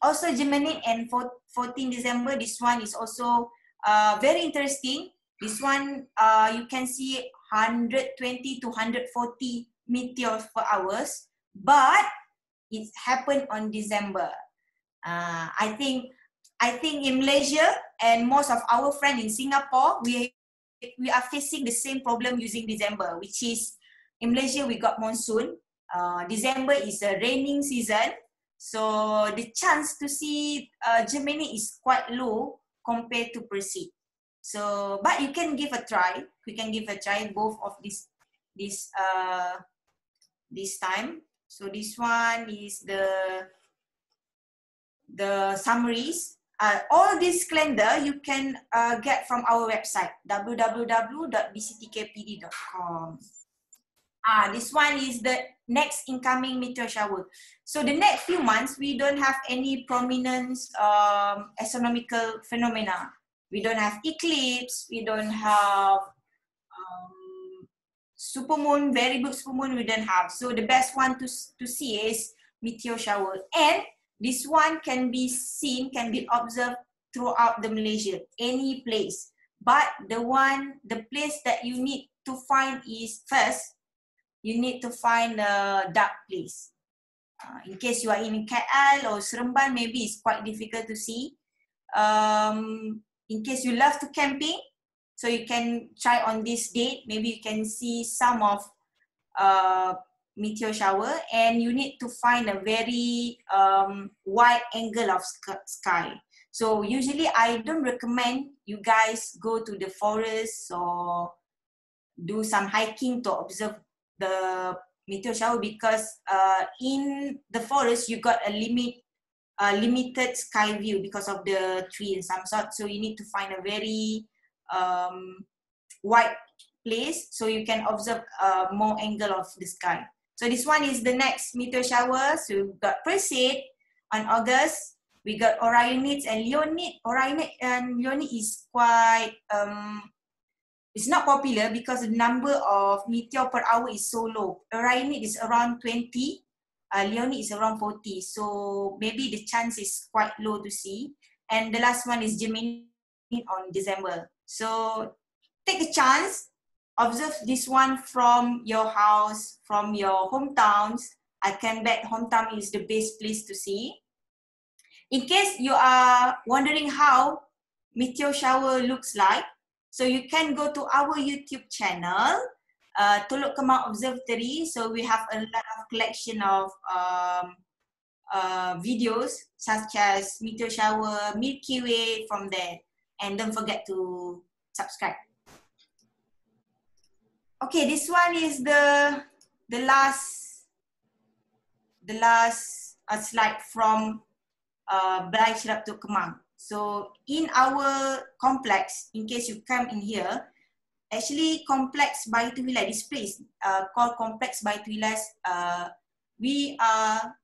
also Gemini and 14 December, this one is also uh, very interesting. This one, uh, you can see 120 to 140 meteors per hours, but it happened on December. Uh, I think I think in Malaysia and most of our friends in Singapore, we we are facing the same problem using December, which is in Malaysia we got monsoon, uh, December is a raining season, so the chance to see uh, Gemini is quite low compared to Perseid. So, but you can give a try. We can give a try both of this this uh this time. So this one is the the summaries. Uh, all this calendar you can uh, get from our website www.bctkpd.com. Ah, this one is the next incoming meteor shower. So the next few months, we don't have any prominent um, astronomical phenomena. We don't have eclipse. We don't have um, supermoon, very big supermoon. We don't have. So the best one to to see is meteor shower, and this one can be seen, can be observed throughout the Malaysia, any place. But the one, the place that you need to find is first, you need to find a dark place. Uh, in case you are in KL or Seremban, maybe it's quite difficult to see. Um, in case you love to camping, so you can try on this date. Maybe you can see some of uh, meteor shower, and you need to find a very um, wide angle of sky. So usually, I don't recommend you guys go to the forest or do some hiking to observe the meteor shower because uh, in the forest you got a limit uh, limited sky view because of the tree and some sort. So you need to find a very um, wide place so you can observe uh, more angle of the sky. So this one is the next meteor shower. So we've got Perseid on August. We got Orionids and Leonid. Orionid and Leonid is quite um, it's not popular because the number of meteor per hour is so low. Orionid is around 20, uh, Leonid is around 40. So maybe the chance is quite low to see. And the last one is Gemini on December. So take a chance, observe this one from your house, from your hometowns. I can bet hometown is the best place to see. In case you are wondering how meteor shower looks like, so you can go to our YouTube channel, uh, Teluk Kemang Observatory. So we have a lot of collection of um, uh, videos such as meteor shower, Milky Way from there. And don't forget to subscribe. Okay, this one is the the last the last uh, slide from uh, Balai Cerap Teluk Kemang. So in our complex, in case you come in here, actually complex Baitul Wilai, this place uh, called complex Baitul Wilai, uh, we are,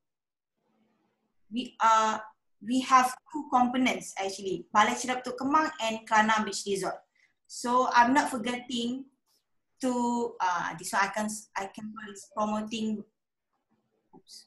we are, we have two components actually, Balai Cerap Tok Kemang and Kelana Beach Resort. So I'm not forgetting to, uh, this one I can, I can call promoting, oops.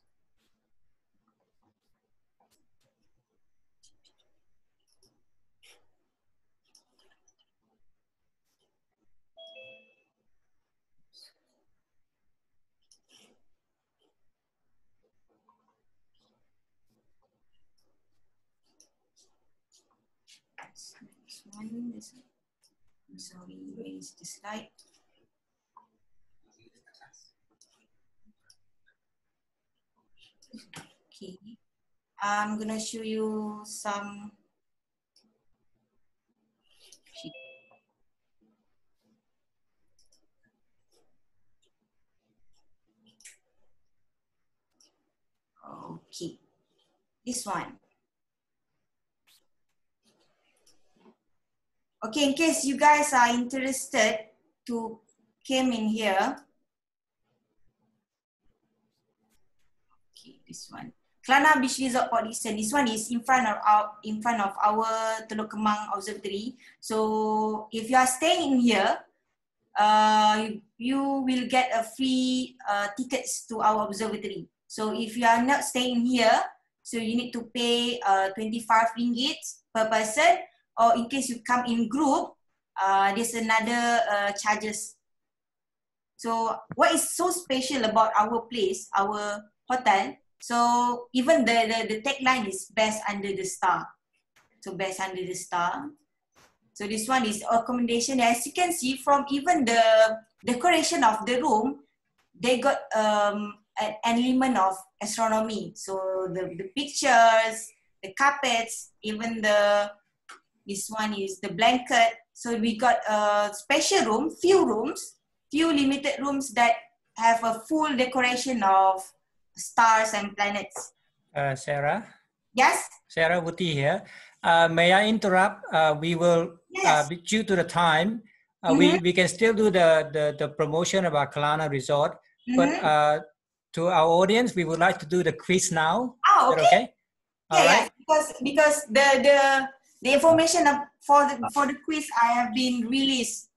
One. This, is the slide? Okay, I'm gonna show you some. Okay, this one. Okay, in case you guys are interested to came in here. Okay, this one. Kelana Beach Resort Port. This one is in front of our in front of our Teluk Kemang Observatory. So if you are staying in here, uh, you, you will get a free uh, tickets to our observatory. So if you are not staying here, so you need to pay uh, 25 ringgit per person or in case you come in group, uh, there's another uh, charges. So what is so special about our place, our hotel? So even the, the, the tagline is best under the star. So best under the star. So this one is accommodation. As you can see from even the decoration of the room, they got um, an element of astronomy. So the, the pictures, the carpets, even the this one is the blanket. So we got a special room, few rooms, few limited rooms that have a full decoration of stars and planets. Uh, Sarah? Yes? Sarah Wuti here. Uh, may I interrupt? Uh, we will, yes. uh, due to the time, uh, mm -hmm. we, mm-hmm. we can still do the, the, the promotion about Kelana Resort. Mm-hmm. But uh, to our audience, we would like to do the quiz now. Oh, okay. okay? All yeah, right. yeah, because because the the the information of, for the for the quiz I have been released.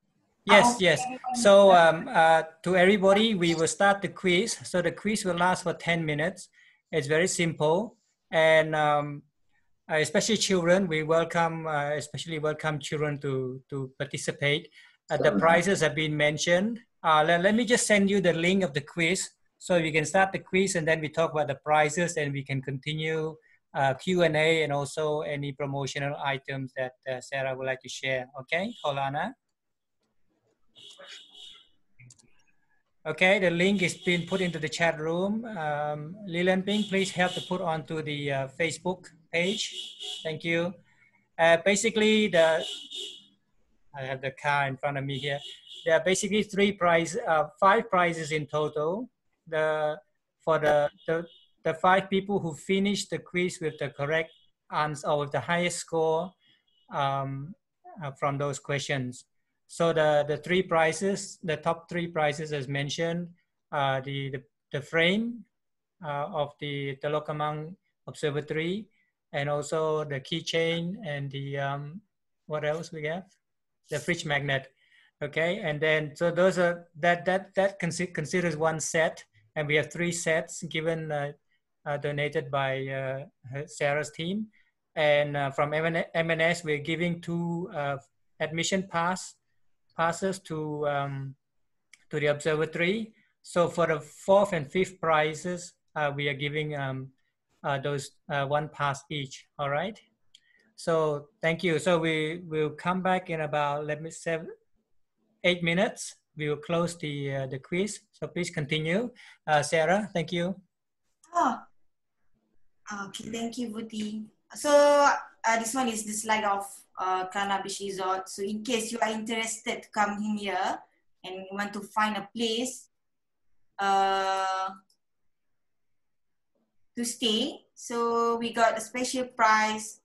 Yes, yes. So um, uh, to everybody, we will start the quiz. So the quiz will last for 10 minutes. It's very simple. And um, especially children, we welcome, uh, especially welcome children to, to participate. Uh, the prizes have been mentioned. Uh, let, let me just send you the link of the quiz. So you can start the quiz and then we talk about the prizes and we can continue uh, Q&A and also any promotional items that uh, Sarah would like to share. Okay, Holana? Okay, the link is being put into the chat room. Um, Ping, please help to put onto the uh, Facebook page. Thank you. Uh, basically, the I have the car in front of me here. There are basically three prize, uh, five prizes in total. The for the, the the five people who finished the quiz with the correct answer or with the highest score um, uh, from those questions. So the, the three prizes, the top three prizes as mentioned, uh, the, the, the frame uh, of the Teluk Observatory and also the keychain and the, um, what else we have? The fridge magnet. Okay, and then, so those are, that, that, that considers one set and we have three sets given uh, donated by uh, Sarah's team. And uh, from MNS, we're giving two admission pass passes to um, to the observatory. So for the fourth and fifth prizes, uh, we are giving um, uh, those uh, one pass each. All right. So thank you. So we will come back in about let me say eight minutes. We will close the the quiz. So please continue, Sarah. Thank you. Oh, Okay, thank you, Vuti. So uh, this one is the slide of uh, Beach Resort. So in case you are interested come here and you want to find a place uh, to stay, so we got a special price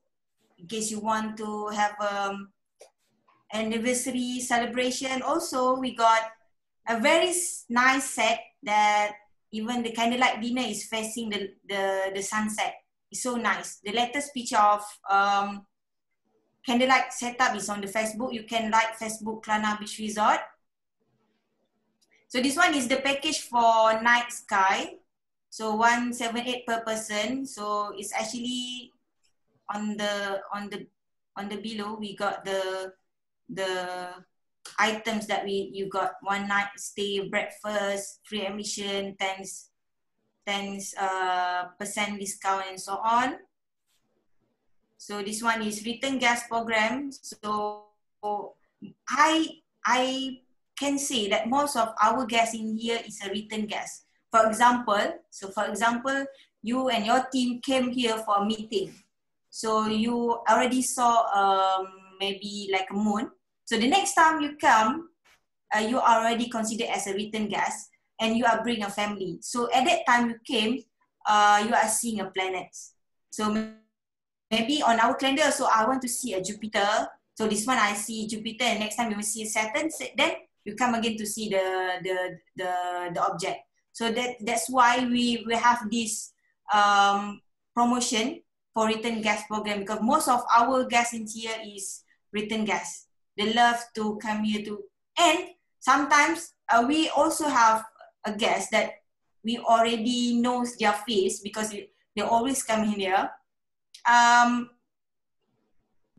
in case you want to have um, anniversary celebration. Also, we got a very nice set that even the candlelight dinner is facing the, the, the sunset. It's so nice. The latest picture of um, candlelight setup is on the Facebook. You can like Facebook Kelana Beach Resort. So this one is the package for night sky. So 178 per person. So it's actually on the on the on the below we got the the items that we you got one night stay, breakfast, free admission, 10 10 uh, percent discount and so on. So this one is return gas program. So I I can say that most of our gas in here is a return gas. For example, so for example, you and your team came here for a meeting. So you already saw um, maybe like a moon. So the next time you come, uh, you already considered as a return guest and you are bring a family. So at that time you came, uh, you are seeing a planet. So maybe on our calendar, so I want to see a Jupiter. So this one I see Jupiter, and next time you will see Saturn. Then you come again to see the the the, the object. So that that's why we we have this um, promotion for return gas program because most of our gas in here is return gas. They love to come here to and sometimes uh, we also have a guest that we already knows their face because they always come here. Um,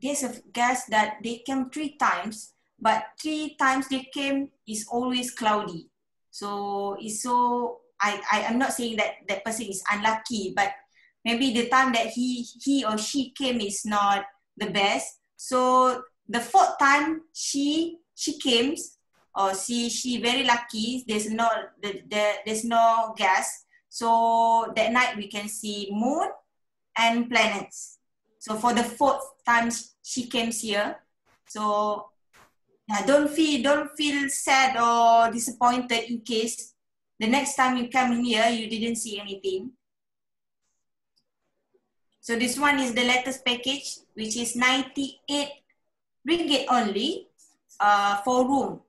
there's a guest that they came three times, but three times they came is always cloudy. So it's so I, I am not saying that that person is unlucky, but maybe the time that he he or she came is not the best. So the fourth time she she came, or she she very lucky there's no the, the, there's no gas. So that night we can see moon and planets. So for the fourth time she came here. So yeah, don't feel don't feel sad or disappointed in case the next time you come here you didn't see anything. So this one is the latest package which is 98 ringgit only uh, for room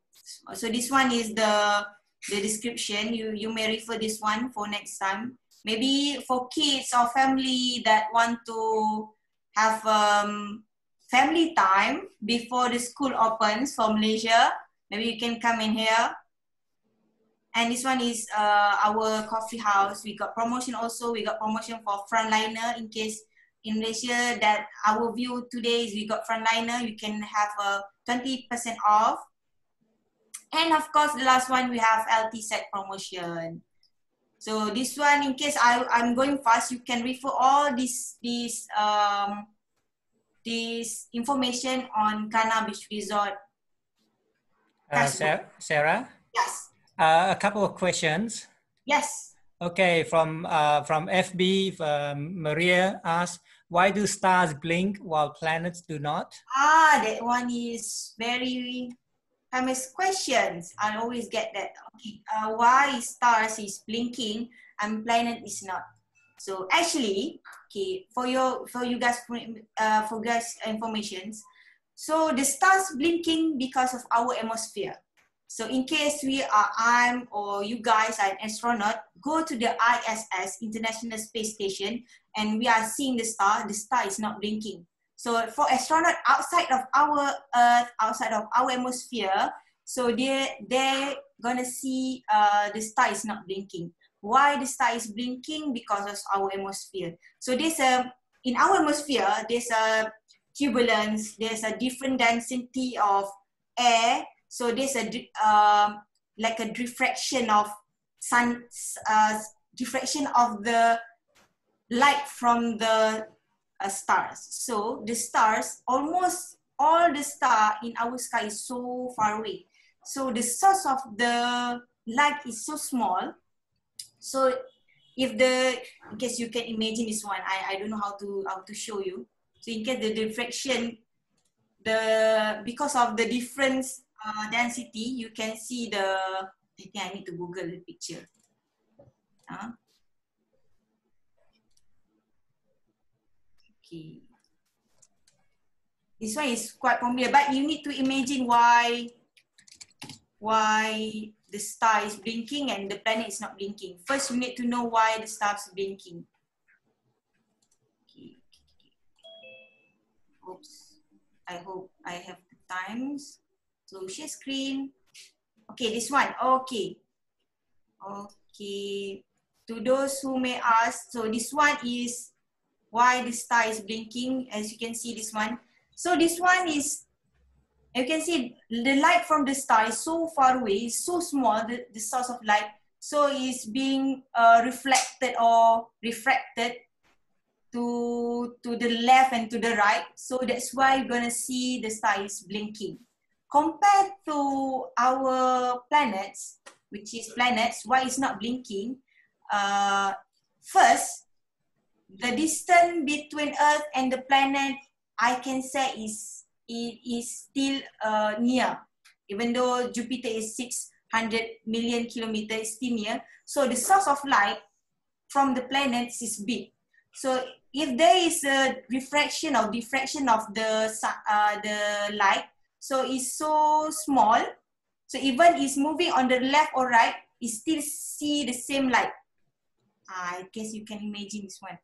so this one is the the description. You, you may refer this one for next time. Maybe for kids or family that want to have um, family time before the school opens for Malaysia, maybe you can come in here. And this one is uh, our coffee house. We got promotion also. We got promotion for frontliner in case in Malaysia that our view today is we got frontliner. You can have a 20% off. And of course, the last one, we have LT set promotion. So this one, in case I, I'm going fast, you can refer all this, this, um, this information on Kelana Beach Resort. Uh, Sarah? Yes. Uh, a couple of questions. Yes. Okay, from uh, from FB, um, Maria asks, why do stars blink while planets do not? Ah, that one is very famous questions. I always get that. Okay, uh, why stars is blinking and planet is not? So actually, okay, for your for you guys uh, for guys informations, so the stars blinking because of our atmosphere. So in case we are, I'm or you guys are an astronaut, go to the ISS, International Space Station, and we are seeing the star, the star is not blinking. So for astronaut outside of our Earth, outside of our atmosphere, so they they're gonna see uh, the star is not blinking. Why the star is blinking? Because of our atmosphere. So there's a in our atmosphere, there's a turbulence, there's a different density of air so there's a um, like a diffraction of sun, uh, diffraction of the light from the uh, stars. So the stars, almost all the star in our sky is so far away. So the source of the light is so small. So if the, in case you can imagine this one, I, I don't know how to how to show you. So in case the diffraction, the because of the difference uh, density, you can see the, I think I need to Google the picture. Uh, okay. This one is quite familiar, but you need to imagine why, why the star is blinking and the planet is not blinking. First, you need to know why the star is blinking. Okay. Oops. I hope I have the times. So share screen. Okay, this one. Okay. Okay. To those who may ask, so this one is why the star is blinking. As you can see this one. So this one is, you can see the light from the star is so far away, so small, the, the source of light. So it's being uh, reflected or refracted to, to the left and to the right. So that's why you're gonna see the star is blinking compared to our planets, which is planets, why it's not blinking? Uh, first, the distance between Earth and the planet, I can say is it is still uh, near, even though Jupiter is 600 million kilometers, still near. So the source of light from the planets is big. So if there is a refraction or diffraction of the uh, the light, so it's so small. So even it's moving on the left or right, it still see the same light. Ah, I guess you can imagine this one.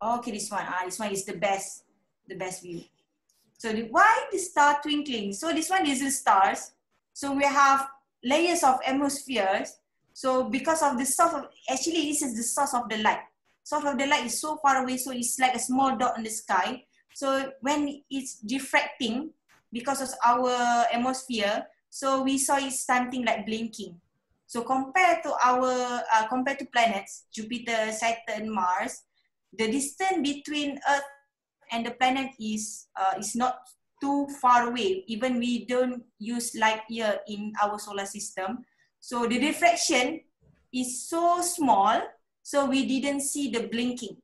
Okay. This one. Ah, this one is the best, the best view. So the, why the star twinkling? So this one is the stars. So we have layers of atmospheres. So because of the source of, actually this is the source of the light Source of the light is so far away, so it's like a small dot in the sky. So when it's diffracting because of our atmosphere, so we saw it something like blinking. So compared to our, uh, compared to planets, Jupiter, Saturn, Mars, the distance between Earth and the planet is, uh, is not too far away. Even we don't use light year in our solar system. So the diffraction is so small so we didn't see the blinking.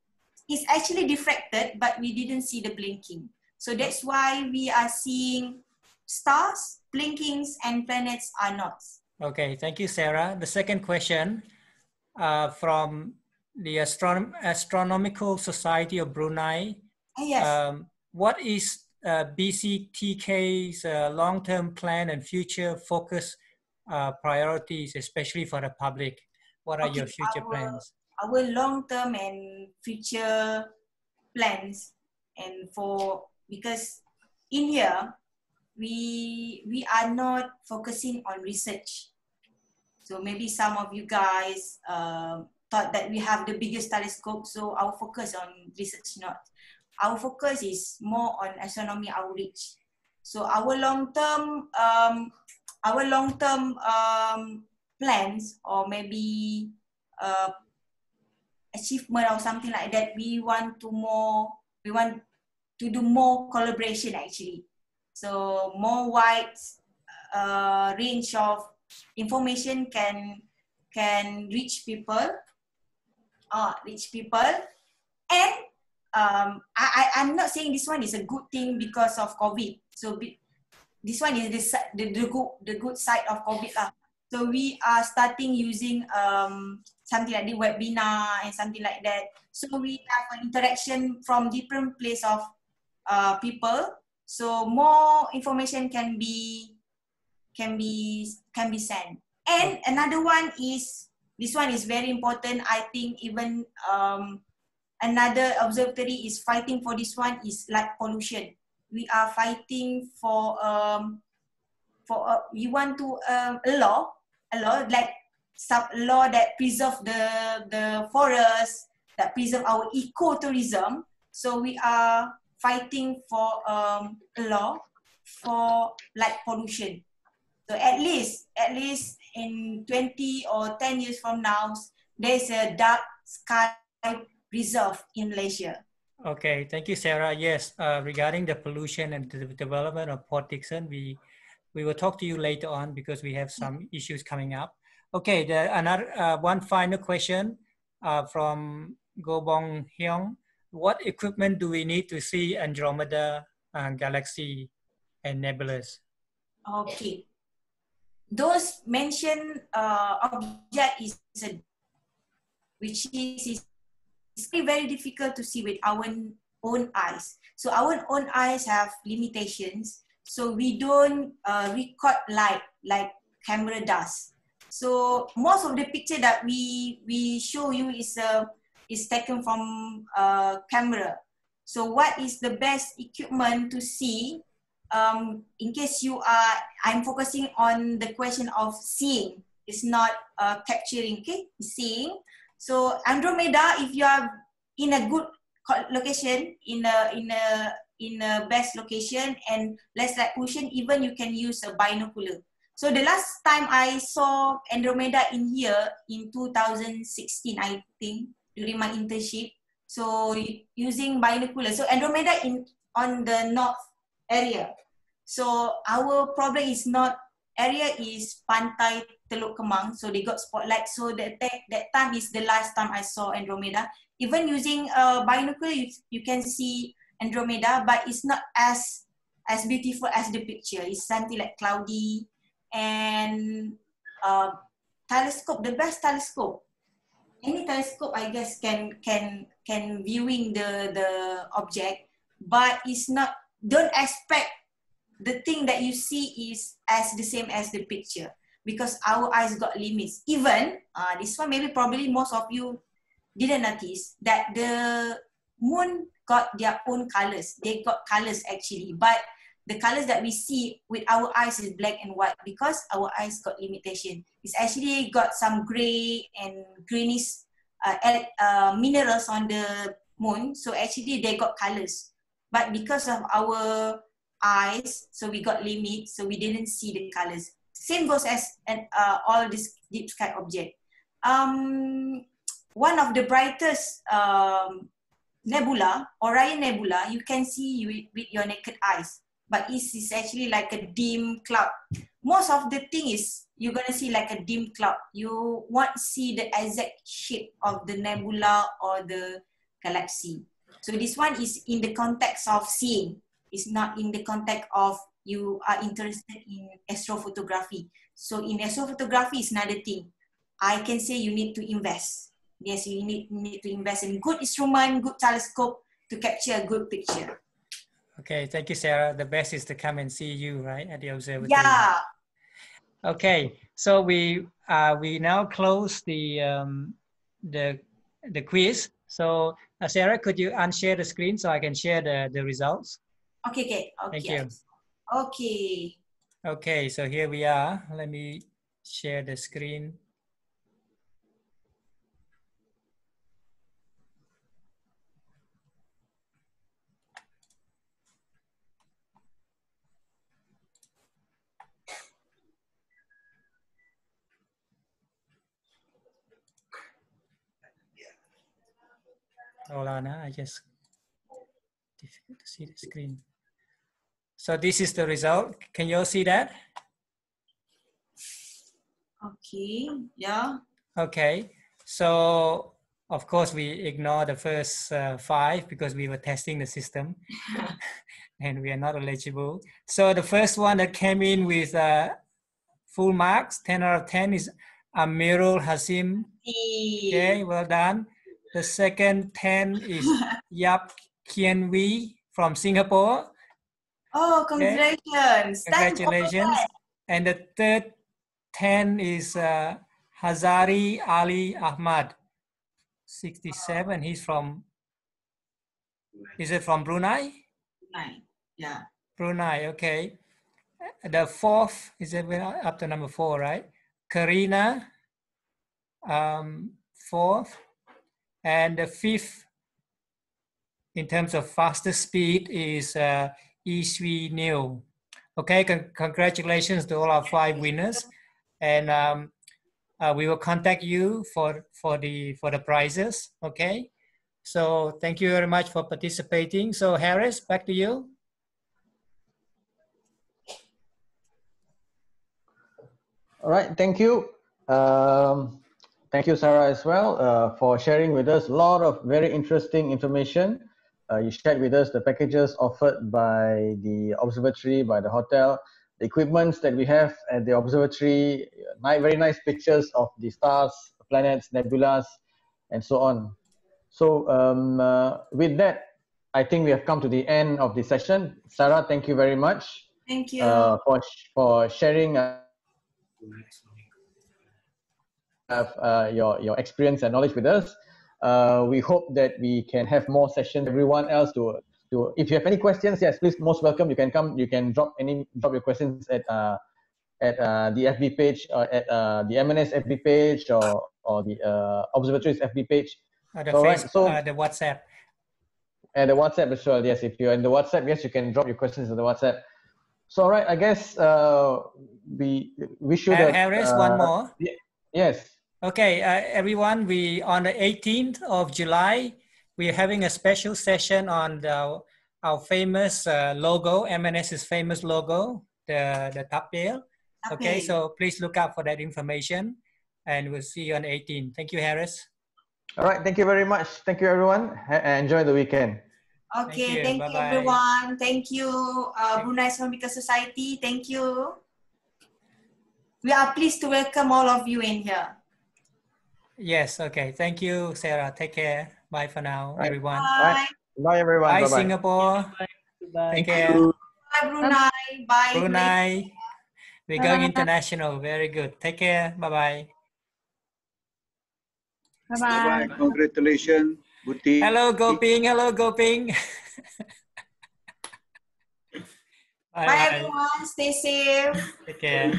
It's actually diffracted, but we didn't see the blinking. So that's why we are seeing stars, blinkings, and planets are not. Okay, thank you, Sarah. The second question uh, from the Astron Astronomical Society of Brunei. Ah, yes. Um, what is uh, BCTK's uh, long-term plan and future focus uh, priorities, especially for the public? What are okay, your future our, plans? Our long-term and future plans, and for because in here we we are not focusing on research. So maybe some of you guys um, thought that we have the biggest telescope, so our focus on research not. Our focus is more on astronomy outreach. So our long term, um, our long term um, plans or maybe uh, achievement or something like that, we want to more, we want to do more collaboration actually. So more wide uh, range of information can can reach people uh, rich people. And um, I, I, I'm not saying this one is a good thing because of COVID. So be, this one is the, the, the, good, the good side of COVID. Lah. So we are starting using um, something like the webinar and something like that. So we have an interaction from different place of uh, people. So more information can be can be can be sent. And another one is this one is very important. I think even um, another observatory is fighting for this one is like pollution. We are fighting for um, for uh, we want to um, a law, a law like sub law that preserve the the forest, that preserve our ecotourism. So we are fighting for um, a law for light pollution. So at least, at least in 20 or 10 years from now, there's a dark sky reserve in Malaysia. Okay, thank you, Sarah. Yes, uh, regarding the pollution and the development of Port Dickson, we we will talk to you later on because we have some issues coming up. Okay, the, another uh, one final question uh, from Go Bong Hyung. What equipment do we need to see Andromeda uh, galaxy and nebulas? Okay, those mentioned uh, object is a, which is, is very difficult to see with our own eyes. So our own eyes have limitations. So we don't uh, record light like camera does. So most of the picture that we we show you is uh, is taken from uh, camera. So what is the best equipment to see um, in case you are, I'm focusing on the question of seeing. It's not uh, capturing, okay? Seeing. So Andromeda, if you are in a good location, in a in a in a best location, and less like ocean, even you can use a binocular. So the last time I saw Andromeda in here in 2016, I think, during my internship. So using binocular. So Andromeda in on the north area. So our problem is not area is Pantai Teluk Kemang, so they got spotlight. So that that time is the last time I saw Andromeda. Even using a binocular, you, you can see Andromeda, but it's not as as beautiful as the picture. It's something like cloudy and uh, telescope. The best telescope, any telescope, I guess, can can can viewing the the object, but it's not. Don't expect the thing that you see is as the same as the picture because our eyes got limits. Even uh, this one, maybe probably most of you didn't notice that the moon got their own colors. They got colors actually, but the colors that we see with our eyes is black and white because our eyes got limitation. It's actually got some gray and greenish uh, uh, minerals on the moon. So actually they got colors. But because of our eyes, so we got limit, so we didn't see the colors. Same goes as uh, all this deep sky object. Um, one of the brightest um, nebula, Orion Nebula, you can see with, with your naked eyes, but it is actually like a dim cloud. Most of the thing is you're gonna see like a dim cloud. You won't see the exact shape of the nebula or the galaxy. So this one is in the context of seeing. It's not in the context of you are interested in astrophotography. So in astrophotography is another thing. I can say you need to invest. Yes, you need, need to invest in good instrument, good telescope to capture a good picture. Okay, thank you, Sarah. The best is to come and see you, right, at the observatory. Yeah. Okay, so we uh, we now close the um, the the quiz. So uh, Sarah, could you unshare the screen so I can share the the results? Okay, okay, okay. Thank you. Okay. Okay, so here we are. Let me share the screen. Hold on. I just difficult to see the screen. So this is the result. Can you all see that? Okay. Yeah. Okay. So of course we ignore the first uh, five because we were testing the system and we are not eligible. So the first one that came in with uh, full marks, 10 out of 10 is Amirul Hasim. Okay, well done. The second 10 is Yap Kien Wee from Singapore. Oh, congratulations. You. Congratulations. And the third 10 is uh, Hazari Ali Ahmad, 67. He's from, is it from Brunei? Nine. Yeah. Brunei, okay. The fourth, is it up to number four, right? Karina, um, fourth. And the fifth, in terms of fastest speed, is uh, Ishui New. Okay, con- congratulations to all our five winners. And um, uh, we will contact you for, for, the, for the prizes, okay? So thank you very much for participating. So Harris, back to you. All right, thank you. Um, thank you, Sarah, as well, uh, for sharing with us a lot of very interesting information. Uh, you shared with us the packages offered by the observatory, by the hotel, the equipments that we have at the observatory, very nice pictures of the stars, planets, nebulas, and so on. So um, uh, with that, I think we have come to the end of the session. Sarah, thank you very much Thank you. uh, for, sh- for sharing uh, have uh, your your experience and knowledge with us. Uh, we hope that we can have more sessions. Everyone else to to if you have any questions, yes, please most welcome. You can come. You can drop any drop your questions at uh, at uh, the FB page or at uh, the MNS FB page or or the uh, observatory's FB page. Uh, the, All right, face, so- uh, the WhatsApp. And the WhatsApp as well. Yes, if you're in the WhatsApp, yes, you can drop your questions in the WhatsApp. So, all right, I guess uh, we we should. Ha- have, Harris, uh, one more. Yes. Okay, uh, everyone, we on the 18th of July, we're having a special session on the, our famous uh, logo, MNS's famous logo, the, the tail. Okay, so please look out for that information and we'll see you on the 18th. Thank you, Harris. All right. Thank you very much. Thank you, everyone. Ha- enjoy the weekend. Okay, you. thank you, Bye-bye. everyone. Thank you, uh, Brunei Astronomical Society. Thank you. We are pleased to welcome all of you in here. Yes, okay. Thank you, Sarah. Take care. Bye for now, Right. everyone. Bye. Bye, everyone. Bye, Bye-bye. Singapore. Bye. Take care. Bye, Brunei. Bye. Brunei. We're going international. Very good. Take care. Bye-bye. Bye-bye. Bye. Congratulations, Buti. Hello, Goping. Hello, Goping. bye, Bye, everyone. Stay safe. Take care.